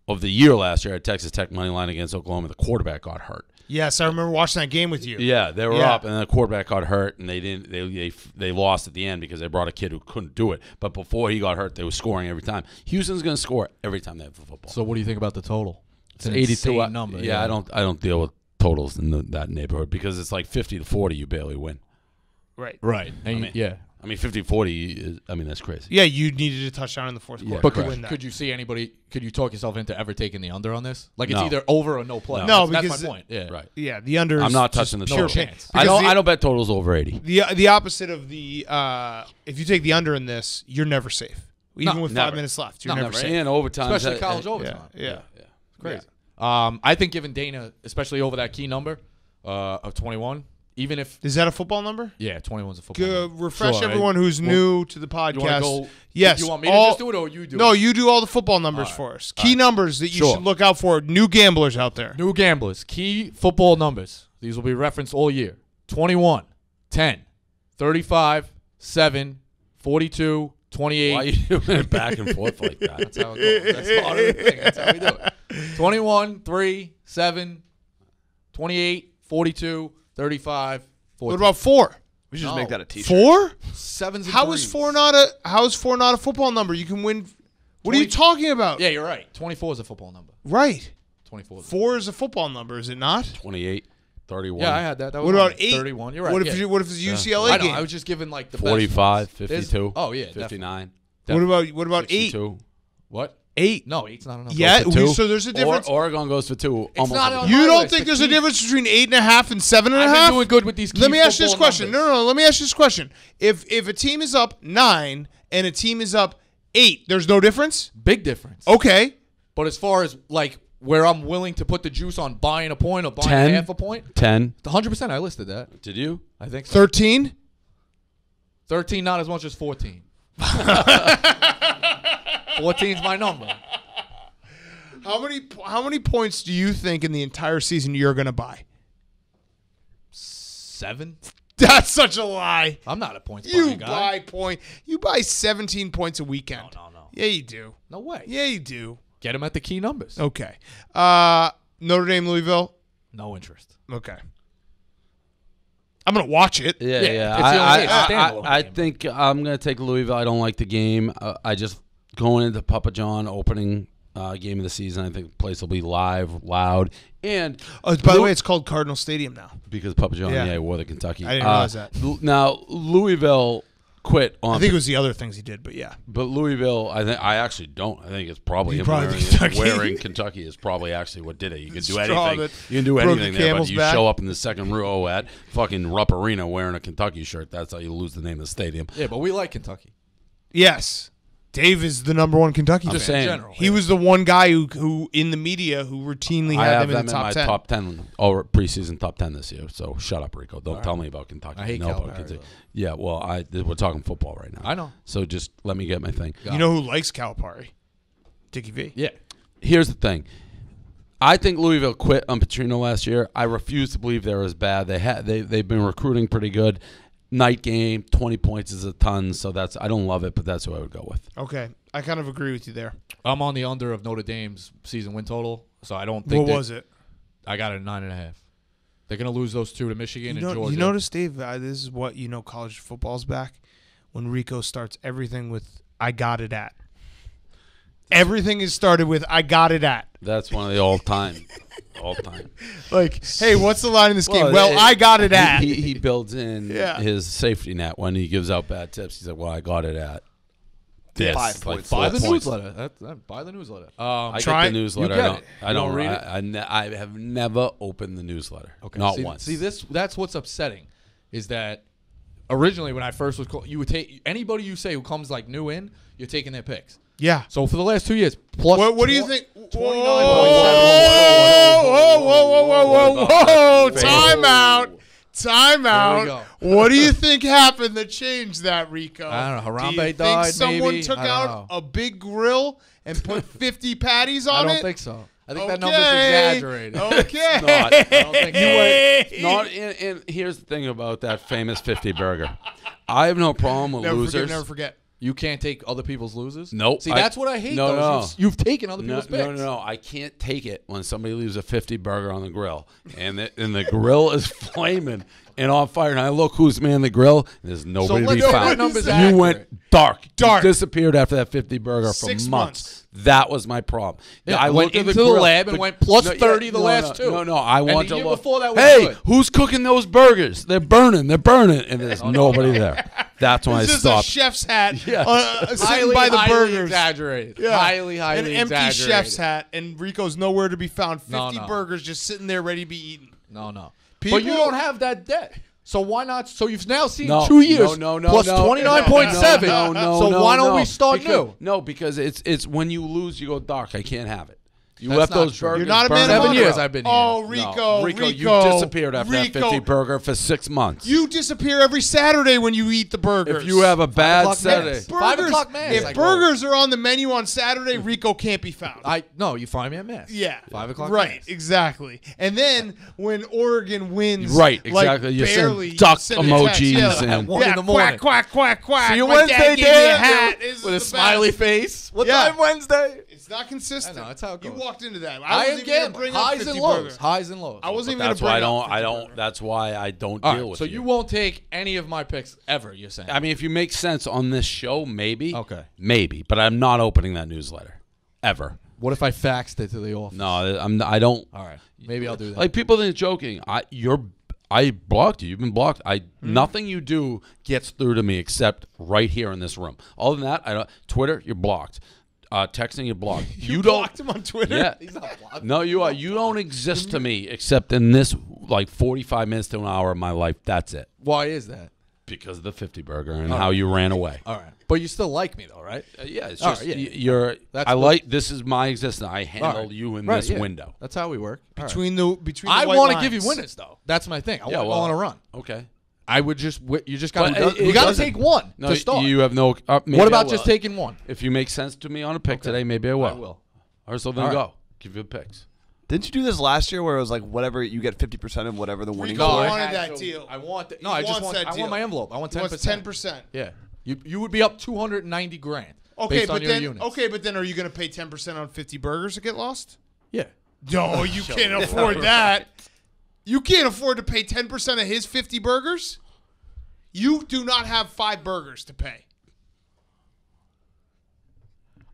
of the year last year at Texas Tech money line against Oklahoma. The quarterback got hurt. Yes, I remember watching that game with you. Yeah, they were Yeah. up, and then the quarterback got hurt, and they didn't. They, they they lost at the end because they brought a kid who couldn't do it. But before he got hurt, they were scoring every time. Houston's going to score every time they have a football. So what do you think about the total? It's an 82 I- number. Yeah, I don't I don't deal with totals in the, that neighborhood because it's like 50 to 40 you barely win. Right. Right. And you- mean- yeah. I mean 50 40 is I mean that's crazy. Yeah, you needed a touchdown in the fourth quarter But to could, win that. could you see anybody? Could you talk yourself into ever taking the under on this? Like it's No. either over or no play. No, that's, because that's my point. Yeah. Right. yeah, the under. I'm not touching the no total. chance. I Because don't the- I don't bet totals over 80. the the opposite of the uh, if you take the under in this, you're never safe. Even No, with never. five minutes left, you're No, never, never. safe. And overtime Especially college uh, overtime. Yeah, yeah. Crazy. Um, I think giving Dana, especially over that key number uh, of 21, even if Is that a football number? yeah, 21's a football. Go, number. refresh Sure, I- everyone who's well, new to the podcast. to go? yes, You want me all- to just do it or you do No, it? you do all the football numbers All right. for us. Key numbers that you Sure. should look out for. New gamblers out there. New gamblers, key football numbers. These will be referenced all year 21, 10, 35, 7, 42, 28. Why are you doing it back and forth like that? That's how it goes. That's part of the thing. That's how we do it. 21, 3, 7, 28, 42, 35, 14. What about four? We should just No. make that a t-shirt. Four? sevens? and How is threes. four not a how is four not a football number? You can win. What are you 20 talking about? Yeah, you're right. 24 is a football number. Right. 24 is a Four is a football number, is it not? 28 31 Yeah, I had that. that was What about there. eight? 31. You're right. What if yeah. you, what if it's a UCLA I know. game? I was just giving like the best 45 ones. There's- 52 Oh yeah, definitely. 59 what about what about eight? 62 What? Eight. No, eight's not enough. Yeah, for we- two. so there's a difference. Or, Oregon goes for two. almost not every on you don't list, think there's a difference between eight and a half and seven and a I've half? been doing good with these. Key Let me ask you this football question. No, numbers. no, no. Let me ask you this question. If if a team is up nine and a team is up eight, there's no difference. Big difference. Okay. But as far as like where I'm willing to put the juice on buying a point or buying 10? half a point, 10 100. percent I listed that. did you I think so. Thirteen. 13, not as much as 14. 14's my number. How many how many points do you think in the entire season you're gonna buy? Seven. That's such a lie. I'm not a points You buying guy. buy point. You buy 17 points a weekend. No, no, no. Yeah, you do. No way. Yeah, you do. Get them at the key numbers. Okay. Uh, Notre Dame, Louisville. No interest. Okay. I'm gonna watch it. Yeah, Yeah, yeah. it's I, only- I, it's a I, I, I think I'm going to take Louisville. I don't like the game. Uh, I just going into Papa John opening uh, game of the season. I think the place will be live, loud, and Oh, by the way, it's called Cardinal Stadium now. because Papa John, Yeah. yeah, wore the Kentucky. I didn't Uh, realize that. L- Now Louisville quit on. I think it was the other things he did, but yeah. but Louisville, I think I actually don't. I think it's probably You him probably wearing, think Kentucky. wearing Kentucky is probably actually what did it. You can do Straw anything. that You can do broke the anything there, but camel's you back. show up in the second row at fucking Rupp Arena wearing a Kentucky shirt. That's how you lose the name of the stadium. Yeah, but we like Kentucky. Yes. Dave is the number one Kentucky Just fan. saying. general. He was the one guy who, who in the media who routinely I had have them in them the in top my ten. top ten or preseason top ten this year. So shut up, Rico. Don't tell me about Kentucky. I hate know about Calipari, Kentucky. though. Yeah, well, I we're talking football right now. I know. So just let me get my thing. You know who likes Calipari? Dickie V. Yeah. Here's the thing. I think Louisville quit on Petrino last year. I refuse to believe they're as bad. They had they they've been recruiting pretty good. Night game, twenty points is a ton. So that's I don't love it, but that's who I would go with. Okay, I kind of agree with you there. I'm on the under of Notre Dame's season win total, so I don't think. What that- was it? I got it at nine and a half. They're gonna lose those two to Michigan You, and Georgia. you notice, Dave? Uh, this is what you know. College football's back when Rico starts everything with "I got it at." Everything is started with "I got it at." That's one of the all time, all time. Like, hey, what's the line in this game? Well, Well, it- I got it at. He, he builds in Yeah. his safety net when he gives out bad tips. He's like, "Well, I got it at this, Five points. four buy the points. newsletter. That, that, buy the newsletter. Um, I Try- get the newsletter. get I don't. I don't, don't read I, it? I, ne- I have never opened the newsletter. Okay. Not see, once. See this that's what's upsetting is that originally when I first was call, you would take anybody you say who comes like new in, you're taking their picks. Yeah. So for the last two years, plus What, what do you think? Whoa, 29.7. whoa, whoa, whoa, whoa, whoa, whoa! Time out. Time out. What do you think happened that changed that, Rico? I don't know. Do Harambe you think died, someone maybe? took I don't out know. a big grill and put 50 patties on it. I don't it? think so. I think okay. that number's exaggerated. Okay. not. I don't think so. Not. And, and here's the thing about that famous fifty burger. I have no problem with Never losers. forget. Never forget. You can't take other people's losers. Nope. See, I- that's what I hate. No, though, no. You've, you've taken other people's no, picks. no, no. I can't take it when somebody leaves a 50 burger on the grill and the, and the grill is flaming and on fire. And I look who's man the grill. And there's nobody to be found. that you accurate. went dark. Dark. You disappeared after that 50 burger for Six months. months. That was my problem. Yeah, I went into the grill, lab and went plus no, yeah, 30 the no, last no, two. No, no. I want to look. before that was hey, good. who's cooking those burgers? They're burning. They're burning. And there's nobody there. That's when I It's just stopped. a chef's hat Yeah. uh, sitting highly, by the highly burgers. exaggerated. Yeah. Highly, highly An empty exaggerated. chef's hat, and Rico's nowhere to be found. 50 No, no. burgers just sitting there ready to be eaten. No, no. People- but you don't have that debt. So why not? So you've now seen No, two years no, no, no, plus twenty nine point seven. No, no, so why don't we start Because- new? No, because it's it's when you lose, you go dark. I can't have it. You That's left not those true. burgers. You're not a burning man of Seven honor. years I've been here. Oh, No, Rico, Rico, Rico, you disappeared after Rico. that 50 burger for six months. You disappear every Saturday when you eat the burgers. if you have a bad o'clock Saturday, mass. burgers, Five o'clock mass, if I go. burgers are on the menu on Saturday, Rico can't be found. I no, you find me at mass. yeah, Five o'clock Right, mass. exactly. And then when Oregon wins, Right, like, exactly. You send barely, duck send a text. emojis Yeah, and- At one yeah, in the morning. Quack, quack, quack, quack. See you My Wednesday, dad gave me a Dan. hat. This is with a the smiley face. What Yeah. time Wednesday? It's not consistent. I know, that's how it goes. You walked into that. I, I, am wasn't even gambling. bring Highs 50 and lows. burger. Highs and lows. I wasn't even that's gonna why I don't. 50 I don't. burger. That's why I don't All deal right, with so you. you won't take any of my picks ever. You're saying? I mean, if you make sense on this show, maybe. Okay. Maybe, but I'm not opening that newsletter ever. what if I faxed it to the office? No, I'm. I don't. All right, maybe I'll do that. Like people are joking. I you're I blocked you. You've been blocked. I Hmm. nothing you do gets through to me except right here in this room. Other than that, I don't Twitter, you're blocked. Uh, texting, your blog. You, You, don't blocked him on Twitter. Yeah. He's not blocked. No, you are you don't exist to me except in this like 45 minutes to an hour of my life. That's it. Why is that? Because of the 50 burger and how you ran away. All right, but you still like me though, right? Uh, yeah, it's All just right, yeah. you're. That's I what- like this is my existence. I handle right. you in Right, this yeah. window. That's how we work. All right. Between the between the I want to give you lines. winners though. That's my thing. I Yeah, want to well, go on a run. Okay. I would just you just got But to it- it you got to take one No, to start. you have no. Uh, maybe what about just taking one? If you make sense to me on a pick today, maybe I will. I will. Or so then All right. go. Give you the picks. Didn't you do this last year where it was like whatever you get 50% of whatever the winning No. I wanted that to- deal. I want. The, no, He I just want. that I deal. want my envelope. I want ten percent. ten percent. Yeah, you you would be up two hundred and ninety grand. Okay, based but on your then units. okay, but then are you going to pay ten percent on fifty burgers to get lost? Yeah. No, you can't afford that. You can't afford to pay ten percent of his fifty burgers. You do not have five burgers to pay.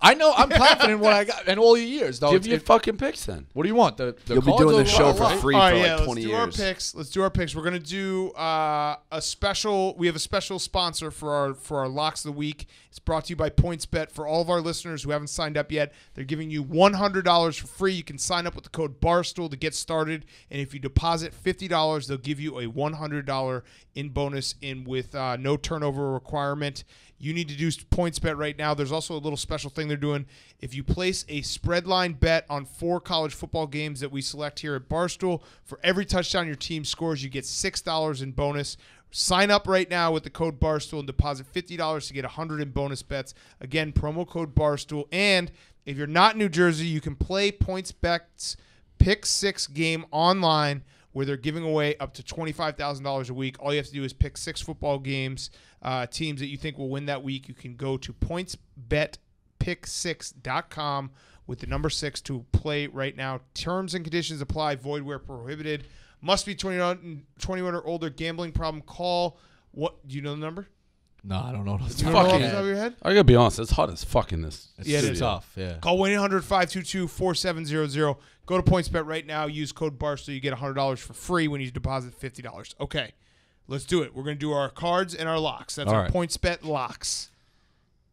I know. I'm confident in what I got in all your years. Though. Give It's- your fucking picks then. what do you want? The, the You'll be doing or the show for What? free All for yeah, like 20 let's do our years. picks. Let's do our picks. We're gonna do uh, a special. We have a special sponsor for our for our locks of the week. It's brought to you by PointsBet. For all of our listeners who haven't signed up yet, they're giving you one hundred dollars for free. You can sign up with the code Barstool to get started, and if you deposit fifty dollars, they'll give you a one hundred dollar in bonus in with uh, no turnover requirement. You need to do points bet right now. There's also a little special thing they're doing. If you place a spread line bet on four college football games that we select here at Barstool, for every touchdown your team scores, you get $6 in bonus. Sign up right now with the code Barstool and deposit $50 to get 100 in bonus bets. Again, promo code Barstool. And if you're not in New Jersey, you can play Points Bet's Pick Six game online where they're giving away up to $25,000 a week. All you have to do is pick six football games, uh, teams that you think will win that week. You can go to pointsbetpick6.com with the number six to play right now. Terms and conditions apply, void where prohibited. Must be 21, 21 or older. Gambling problem, call. What Do you know the number? No, I don't know. You It's don't know off fucking- the top of your head? I gotta be honest. It's hot as fuck in this. Yeah, it is. tough. Yeah. Call 1 800 522 4700. Go to PointsBet right now. Use code BARSTOOL. You get $100 for free when you deposit $50. Okay, let's do it. We're going to do our cards and our locks. That's All our right. PointsBet locks.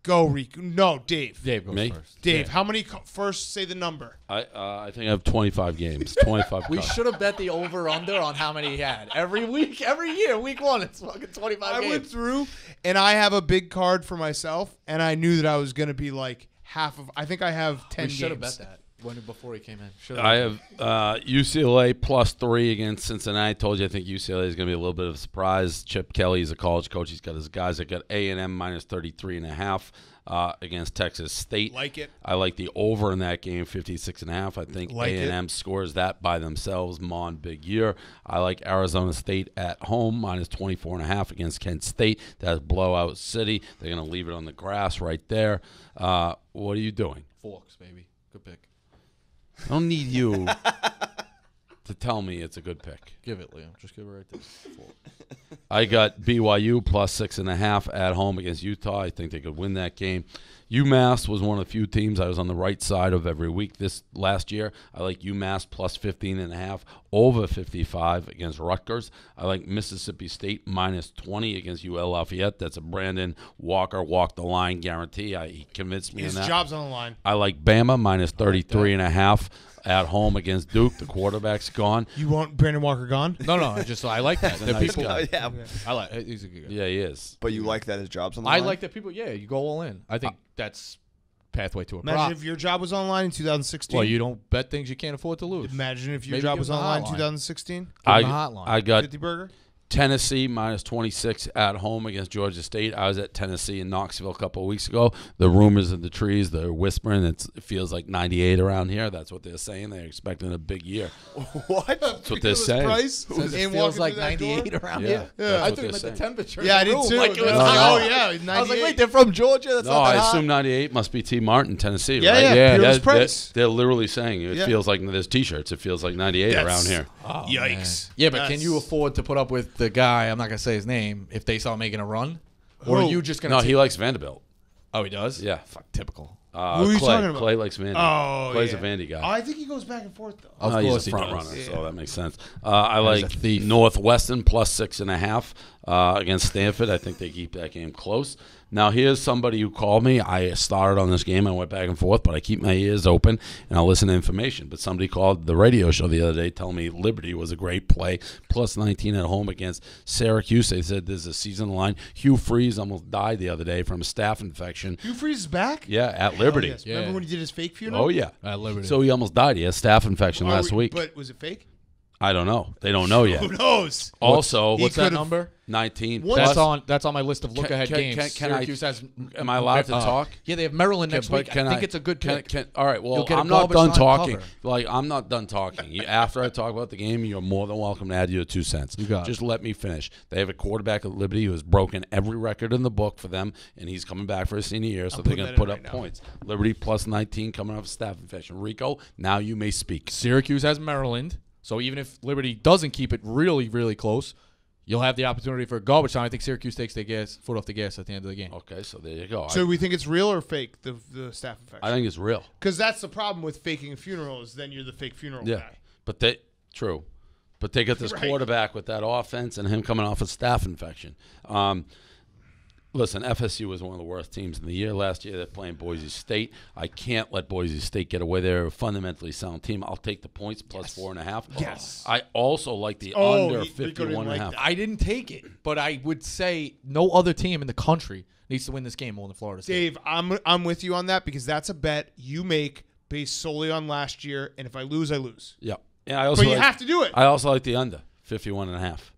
Go, Rico. No, Dave. Dave goes Me? first. Dave, Yeah. how many? Co- first, say the number. I uh, I think I have 25 games. 25. We cups. should have bet the over under on how many he had every week, every year. Week one, it's fucking twenty five I games. went through, and I have a big card for myself, and I knew that I was going to be like half of. I think I have 10 we should have games. bet that. When before he came in. I have uh, UCLA plus three against Cincinnati. I told you I think UCLA is going to be a little bit of a surprise. Chip Kelly is a college coach. He's got his guys. I got A and M minus 33 and a half uh, against Texas State. Like it. I like the over in that game, 56 and a half. I think Like. A&M scores that by themselves. Mon big year. I like Arizona State at home minus 24 and a half against Kent State. That's blowout city. They're going to leave it on the grass right there. Uh, what are you doing? Forks, baby. Good pick. I don't need you to tell me it's a good pick. Give it, Liam. Just give it right there. I got BYU plus six and a half at home against Utah. I think they could win that game. UMass was one of the few teams I was on the right side of every week this last year. I like UMass plus 15 and a half over 55 against Rutgers. I like Mississippi State minus 20 against UL Lafayette. That's a Brandon Walker walk the line guarantee. I, he convinced me His in that. job's on the line. I like Bama minus 33 and a half at home against Duke. The quarterback's gone. You want Brandon Walker gone? No, no. I just I like that. The nice people. guy. yeah. I like. He's a good guy. Yeah, he is. But you like that his job's on the I line? like that people. Yeah, you go all in. I think uh, that's pathway to a Imagine prop. if your job was online in 2016. Well, you don't bet things you can't afford to lose. Imagine if your Maybe job give was him the online in hotline. 2016. Give I, the hotline. I got 50 burger. Tennessee minus 26 at home against Georgia State. I was at Tennessee in Knoxville a couple of weeks ago. The rumors in the trees, they're whispering it's, it feels like 98 around here. That's what they're saying. They're expecting a big year. what? That's what they're saying. Price Says it and feels like through that door. 98 around Yeah, here. Yeah, I what thought they're meant the temperature. Yeah, I in the did room, too. Like it was oh, No, no, oh, yeah, 98. I was like, wait, they're from Georgia. That's No, not I that hot. assume 98 must be T. Martin, Tennessee, Yeah, right? yeah, Yeah, Peerless they're, Price. they're, they're literally saying it Yeah. feels like there's T-shirts. It feels like 98 That's- around here. Oh, Yikes. man. Yeah, but That's- can you afford to put up with the guy? I'm not gonna say his name. If they start making a run, or are Who? you just gonna? No, take- he likes Vanderbilt. Oh, he does. Yeah. Fuck, typical. Uh, Who are you Clay. talking about? Clay likes Vandy. Oh, Clay's yeah. a Vandy guy. Oh, I think he goes back and forth though. Of No, course he's a he front does. runner, Yeah. so that makes sense. Uh, I He's like a thief. Northwestern plus six and a half uh, against Stanford. I think they keep that game close. Now, here's somebody who called me. I started on this game. I went back and forth, but I keep my ears open and I listen to information. But somebody called the radio show the other day telling me Liberty was a great play, plus 19 at home against Syracuse. They said there's a season line. Hugh Freeze almost died the other day from a staph infection. Hugh Freeze is back. Yeah, at Oh, Liberty. yes. Yeah. Remember when he did his fake funeral? Oh, yeah. At Liberty. So he almost died. He had staph infection Are last we- week. But was it fake? I don't know. They don't know yet. Who knows? Also, He what's that could've- number? 19 What? That's plus- on. That's on my list of look ahead can- games. can- can I- Syracuse has. am I allowed to uh, talk? Yeah, they have Maryland Can- next but week. can I think it's a good can, pick. Can, all right. Well, You'll get a I'm not garbage done time talking. cover. Like I'm not done talking. You, after I talk about the game, you're more than welcome to add your two cents. You got it. Just let me finish. They have a quarterback at Liberty who has broken every record in the book for them, and he's coming back for his senior year, so I'm they're putting going that to in put right up now. points. Liberty plus 19 coming off a staph infection. Rico, now you may speak. Syracuse has Maryland. So even if Liberty doesn't keep it really, really close, you'll have the opportunity for a garbage time. I think Syracuse takes their gas foot off the gas at the end of the game. Okay, so there you go. So I, we think it's real or fake? The the staph infection. I think it's real. Because that's the problem with faking a funeral is then you're the fake funeral Yeah, guy. but they true, but they got this Right. quarterback with that offense and him coming off a staph infection. Um, listen, FSU was one of the worst teams in the year last year. They're playing Boise State. I can't let Boise State get away. They're a fundamentally sound team. I'll take the points plus four and a half. Yes. I also like the Oh, under Rico didn't 51 and a half. that. I didn't take it, but I would say no other team in the country needs to win this game more than Florida State. Dave, I'm I'm with you on that because that's a bet you make based solely on last year, and if I lose, I lose. Yeah. Yeah, I also But you like, have to do it. I also like the under 51 and a half.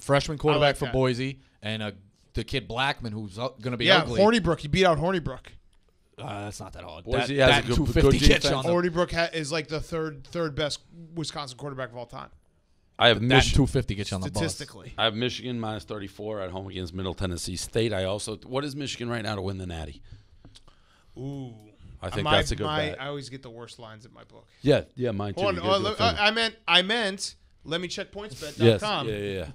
Freshman quarterback like for. Boise and uh, the kid Blackman who's going to be yeah, ugly. Hornibrook. He beat out Hornibrook. Uh, that's not that hard. Boise that, has that a good- 250 good catch on the, Hornibrook ha- is like the third third best Wisconsin quarterback of all time I have that Mich- 250 gets you on the bus. statistically. I have Michigan minus 34 at home against Middle Tennessee State. I also what is Michigan right now to win the Natty? Ooh, I think my, that's a good my, bet. I always get the worst lines in my book. Yeah, yeah, mine too. On, oh, look, thing. I, I meant I meant. Let me check pointsbet.com. yes, yeah, yeah, yeah.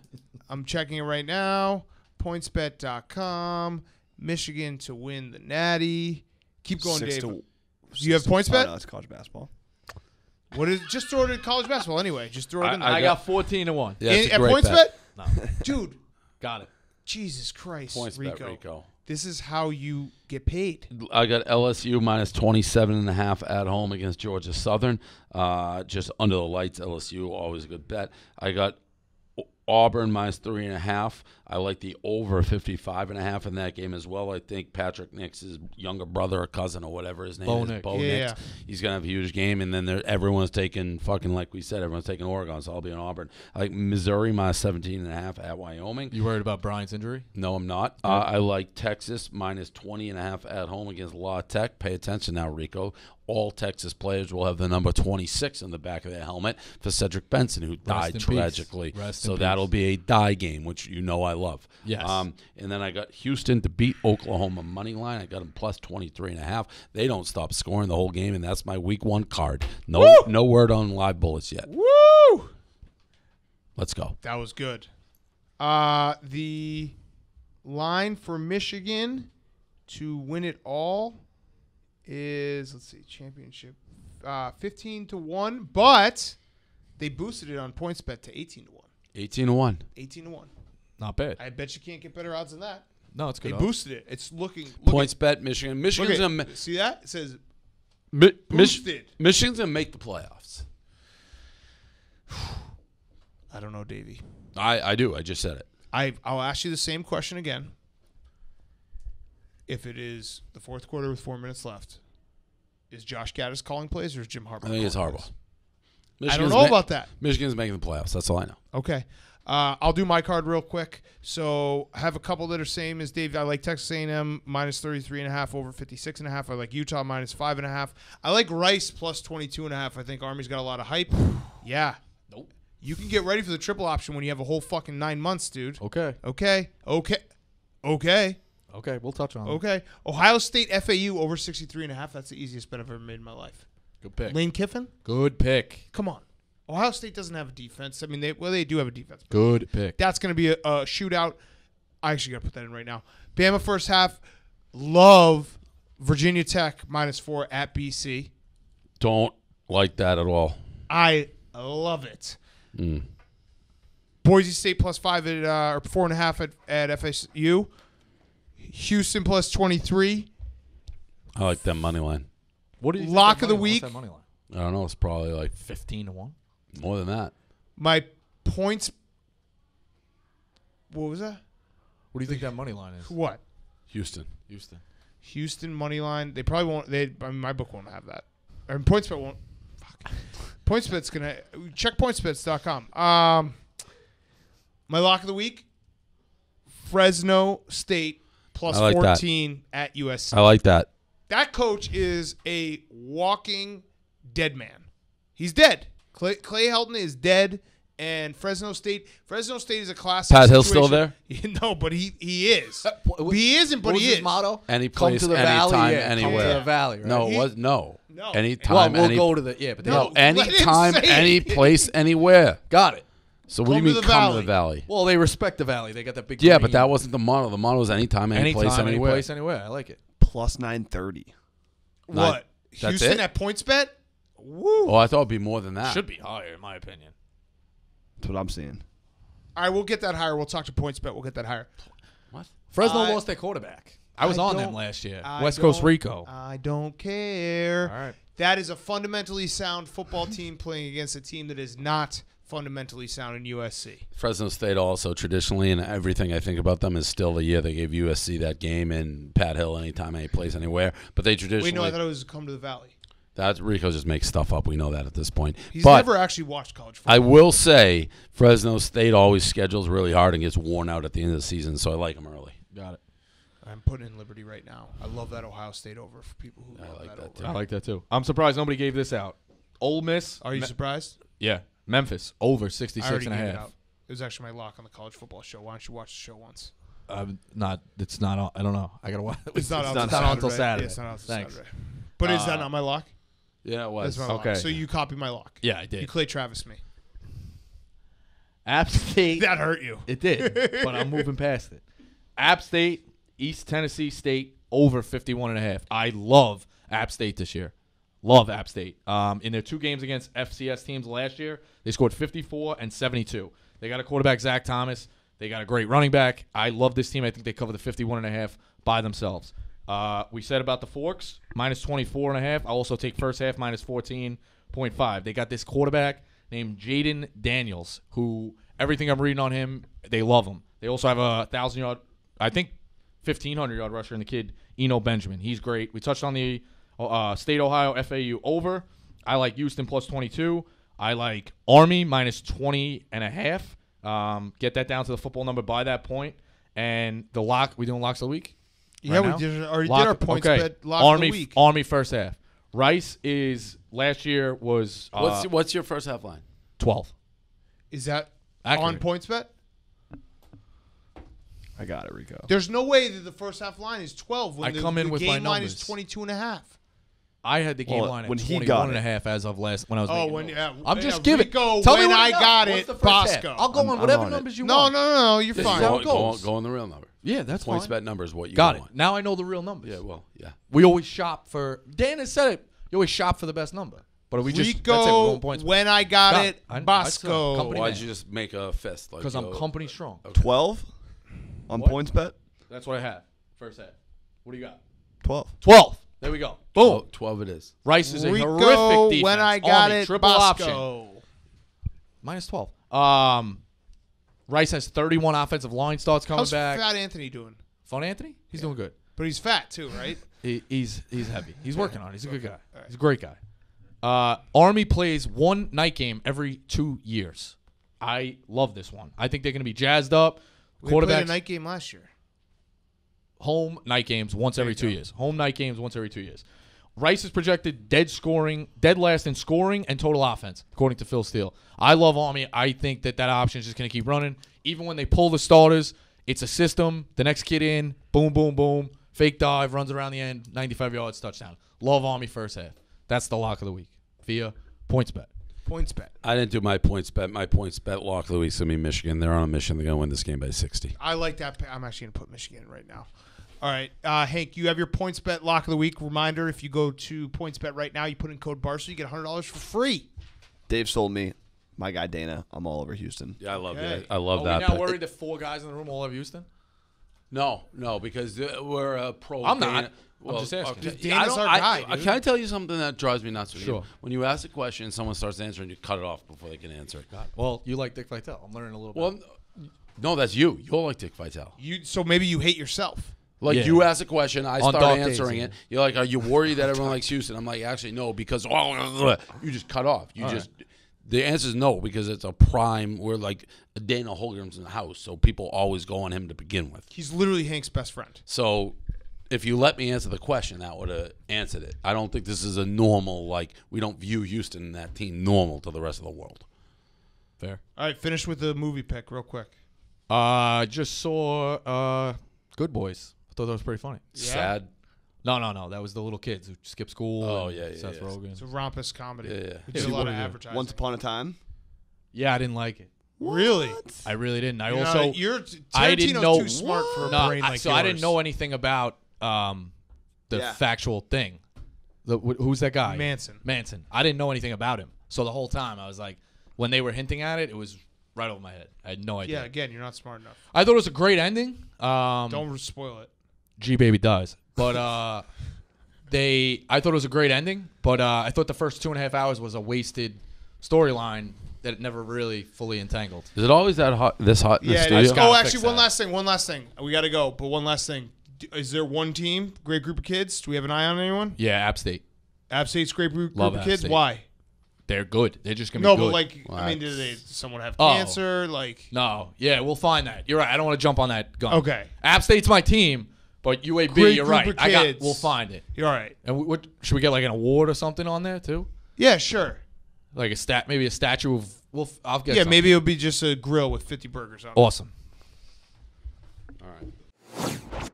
I'm checking it right now. Pointsbet.com. Michigan to win the Natty. Keep going, Six Dave. to- you have six to- points oh, bet? no, it's college basketball. What is? Just throw it in college basketball anyway. Just throw it I- in. I there. I got 14 to 1. Yeah, In- at great points bet. bet, No. dude. Got it. Jesus Christ, Points Rico. bet, Rico. This is how you get paid. I got LSU minus 27 and a half at home against Georgia Southern. Uh, just under the lights, LSU always a good bet. I got Auburn minus three and a half. I like the over 55 and a half in that game as well. I think Patrick Nix, his younger brother or cousin or whatever his name Bo is, Nix. Bo Yeah. Nix. He's gonna have a huge game, and then there, everyone's taking fucking like we said, everyone's taking Oregon, so I'll be in Auburn. I like Missouri minus 17 and a half at Wyoming. You worried about Brian's injury? No, I'm not. Uh, I like Texas minus 20 and a half at home against La Tech. Pay attention now, Rico. All Texas players will have the number 26 in the back of their helmet for Cedric Benson, who died tragically. So that'll peace. be a die game, which you know I love. Yes. Um, and then I got Houston to beat Oklahoma money line. I got them plus 23 and a half. They don't stop scoring the whole game, and that's my week one card. No, no word on live bullets yet. Woo! Let's go. That was good. Uh, the line for Michigan to win it all is let's see, championship, uh, fifteen to one, but they boosted it on points bet to eighteen to one. 18 to 1. Eighteen to one. Not bad. I bet you can't get better odds than that. No, it's They good. odds. boosted it. It's looking look Points bet Michigan. Michigan's look gonna at, see that? It says Mi- Mich- boosted. Michigan's gonna make the playoffs. I don't know, Davey. I, I do. I just said it. I I'll ask you the same question again. If it is the fourth quarter with four minutes left, is Josh Gattis calling plays or is Jim Harbaugh? I think it's Harbaugh. I don't know ma- about that. Michigan's making the playoffs. That's all I know. Okay. Uh, I'll do my card real quick. So I have a couple that are same as Dave. I like Texas A&M minus 33 and a half over 56 and a half. I like Utah minus five and a half. I like Rice plus 22 and a half. I think Army's got a lot of hype. Yeah. Nope. You can get ready for the triple option when you have a whole fucking nine months, dude. Okay. Okay. Okay. Okay. Okay. We'll touch on it. Okay. Ohio State FAU over 63 and a half. That's the easiest bet I've ever made in my life. Good pick. Lane Kiffin? Good pick. Come on. Ohio State doesn't have a defense. I mean, they well, they do have a defense. Good pick. That's going to be a, a shootout. I actually got to put that in right now. Bama first half. Love Virginia Tech minus four at BC. Don't like that at all. I love it. Mm. Boise State plus five at uh, or four and a half at, at FSU. Houston plus twenty three. I like that money line. What do you think Lock that of the money- week. What's that money line? I don't know. It's probably like Fifteen to one. more than that. My points. What was that? What do you think that money line is? What? Houston. Houston. Houston money line. They probably won't. They I mean, my book won't have that. Or PointsBet won't. Fuck. PointsBet's gonna check PointsBets.com. Um, my lock of the week: Fresno State plus I like that. fourteen at USC. I like that. that coach is a walking dead man. He's dead. Clay, Clay Helton is dead, and Fresno State. Fresno State is a classic. Pat Hill's still situation. no, but he he is. Uh, he isn't, but what was he his is. motto? Any Come place, to the anytime, valley, yeah. anywhere. Come to the valley, right? No, He- it was no. No. Anytime, well, we'll any, go to the yeah, but no, No, let him anytime, any place, anywhere. got it. So what Come do you mean the come to the valley. valley? Well, they respect the valley. They got that big. Yeah, green. but that wasn't the model. The model was anytime, any anytime, place, any anywhere. place, anywhere. I like it. Plus 930. What? that's Houston it? at points bet? Woo. Oh, I thought it'd be more than that. Should be higher, in my opinion. That's what I'm seeing. All right, we'll get that higher. We'll talk to points bet. We'll get that higher. What? Fresno I- lost their quarterback. I was I on them last year. I West Coast Rico. I don't care. All right. That is a fundamentally sound football team playing against a team that is not fundamentally sound in USC. Fresno State also traditionally, and everything I think about them is still the year they gave USC that game and Pat Hill anytime, any place, anywhere. But they Wait, traditionally no, I thought it was come to the valley. that Rico just makes stuff up. We know that at this point. He's but never actually watched college football. I will say Fresno State always schedules really hard and gets worn out at the end of the season, so I like them early. Got it. I'm putting in Liberty right now. I love that Ohio State over for people who I love like that, that over. too. I like that too. I'm surprised nobody gave this out. Ole Miss. Are you Me- surprised? yeah. Memphis over I 66 already and a gave it half. out. It was actually my lock on the college football show. Why don't you watch the show once? Um, not. It's not. On, I don't know. I gotta watch. It's not, out, not till on until Saturday. Yeah, it's not out till Thanks. Saturday. But is that Uh, not my lock? Yeah, it was. That's my okay. lock. So you copy my lock. Yeah, I did. You. Clay Travis me. App State. That hurt you. It did, but I'm moving past it. App State, East Tennessee State over 51 and a half. I love App State this year. Love App State. Um, in their two games against FCS teams last year, they scored 54 and 72. They got a quarterback, Zac Thomas. They got a great running back. I love this team. I think they cover the 51 and a half by themselves. Uh, we said about the Forks, minus 24 and a half. I'll also take first half minus 14.5. They got this quarterback named Jayden Daniels, who everything I'm reading on him, they love him. They also have a thousand yard, I think, fifteen hundred yard rusher in the kid Eno Benjamin. He's great. We touched on the uh, State Ohio FAU over. I like Houston plus twenty two. I like Army minus 20 and a half. Um, get that down to the football number by that point. And the lock, we doing locks of the week? Yeah, right we did, already Lock- did our points okay. bet lock Army, of the week. Army first half. Rice is last year was uh, What's what's your first half line? 12. Is that Accurate. on points bet? I got it, Rico. There's no way that the first half line is 12 when I the, come in the with game my line is numbers. 22 and a half. I had the game Well, line at when he 21 got and a half as of last when I was Oh, when yeah, I'm yeah, just uh, giving. Rico, Tell me when what I got What's it, the first half? Bosco. I'll go I'm- on I'm whatever on it. numbers you no, want. no, no, no, you're This fine. how Go, it go, goes. go on the real number. Yeah, that's Points fine. bet number is what you Got go it. Now I know the real numbers. Yeah, well, yeah. We always shop for. Dan has said it. You always shop for the best number. But we just that's it. We're Rico, going points when I got Got it, it. I- I Bosco. saw Why'd man. you just make a fist? Like because I'm go- company strong. 12 on What? points bet? That's what I have. First half. What do you got? 12. 12. There we go. Boom. Oh, 12 it is. Rice is a Rico, horrific defense. when I got Army, it, triple option. Bosco. Minus 12. Um, Rice has 31 offensive line starts coming How's back. Fat Anthony doing? Fun Anthony? He's doing good. But he's fat too, right? He, he's he's heavy. He's working on it. He's a good guy. right. He's a great guy. Uh, Army plays one night game every two years. I love this one. I think they're going to be jazzed up. We played a night game last year. Home night games once every two years. Home night games once every two years. Rice is projected dead scoring, dead last in scoring and total offense, according to Phil Steele. I love Army. I think that that option is just going to keep running. Even when they pull the starters, it's a system. The next kid in, boom, boom, boom, fake dive, runs around the end, 95 yards, touchdown. Love Army first half. That's the lock of the week via points bet. Points bet. I didn't do my points bet. My points bet lock Louis. the week's going to be Michigan. They're on a mission. They're going to win this game by 60. I like that. I'm actually gonna put Michigan in right now. All right, uh, Hank, you have your points bet lock of the week reminder. If you go to points bet right now, you put in code Barca, you get hundred dollars for free. Dave sold me. My guy Dana. I'm all over Houston. Yeah, I love Okay. that. I love Are that. we now bet. worried that four guys in the room all over Houston? No, no, because uh, we're a pro. I'm not. Dana- I'm just asking. okay. Dana's I our guy, I- dude. Can I tell you something that drives me nuts? With Sure. You? When you ask a question and someone starts answering, you cut it off before they can answer it. Well, you like Dick Vitale. I'm learning a little bit. Well, no, that's you. You're like Dick Vitale. You so maybe you hate yourself. Like Yeah. you ask a question, I On start dark days, answering yeah. it. You're like, "Are you worried that everyone likes Houston?" I'm like, "Actually, no, because oh, you just cut off. You All just." The answer is no because it's a prime. We're like Dana Holgorsen's in the house, so people always go on him to begin with. He's literally Hank's best friend. So if you let me answer the question, that would have answered it. I don't think this is a normal like we don't view Houston and that team normal to the rest of the world. Fair. All right, finish with the movie pick real quick. Uh, just saw uh, Good Boys. I thought that was pretty funny. Yeah. Sad. No, no, no. That was the little kids who skip school. Oh, yeah, yeah, Seth yeah. Rogen. It's a rompus comedy. Yeah, yeah. We did Yeah, a lot of do you do? advertising. Once upon a time. yeah, I didn't like it. really? I really didn't. I You're also not- you're Tarantino's I didn't know too smart for a no, brain I- like so I didn't know anything about um the Yeah. factual thing. The, wh- who's that guy? Manson. Manson. I didn't know anything about him. So the whole time I was like, when they were hinting at it, it was right over my head. I had no idea. Yeah, again, you're not smart enough. I thought it was a great ending. Um, Don't spoil it. G baby dies. But uh they I thought it was a great ending, but uh I thought the first two and a half hours was a wasted storyline that it never really fully entangled. Is it always that hot? This hot in the Yeah. studio? Oh, actually, one that. last thing. One last thing. We got to go. But one last thing. Is there one team, great group of kids? Do we have an eye on anyone? Yeah, App State. App State's great group, group of kids. State. Why? They're good. They're just gonna No, be good. but like, I mean, did they someone have Oh. cancer? Like, No, yeah, we'll find that. You're right. I don't want to jump on that gun. Okay. App State's my team, but UAB, Great you're right. I got. kids. We'll find it. you're all right. And we, what should we get like an award or something on there too? Yeah, sure. Like a stat, maybe a statue of. We'll. f- I'll get. yeah, something. maybe it'll be just a grill with 50 burgers on it. Awesome. All right.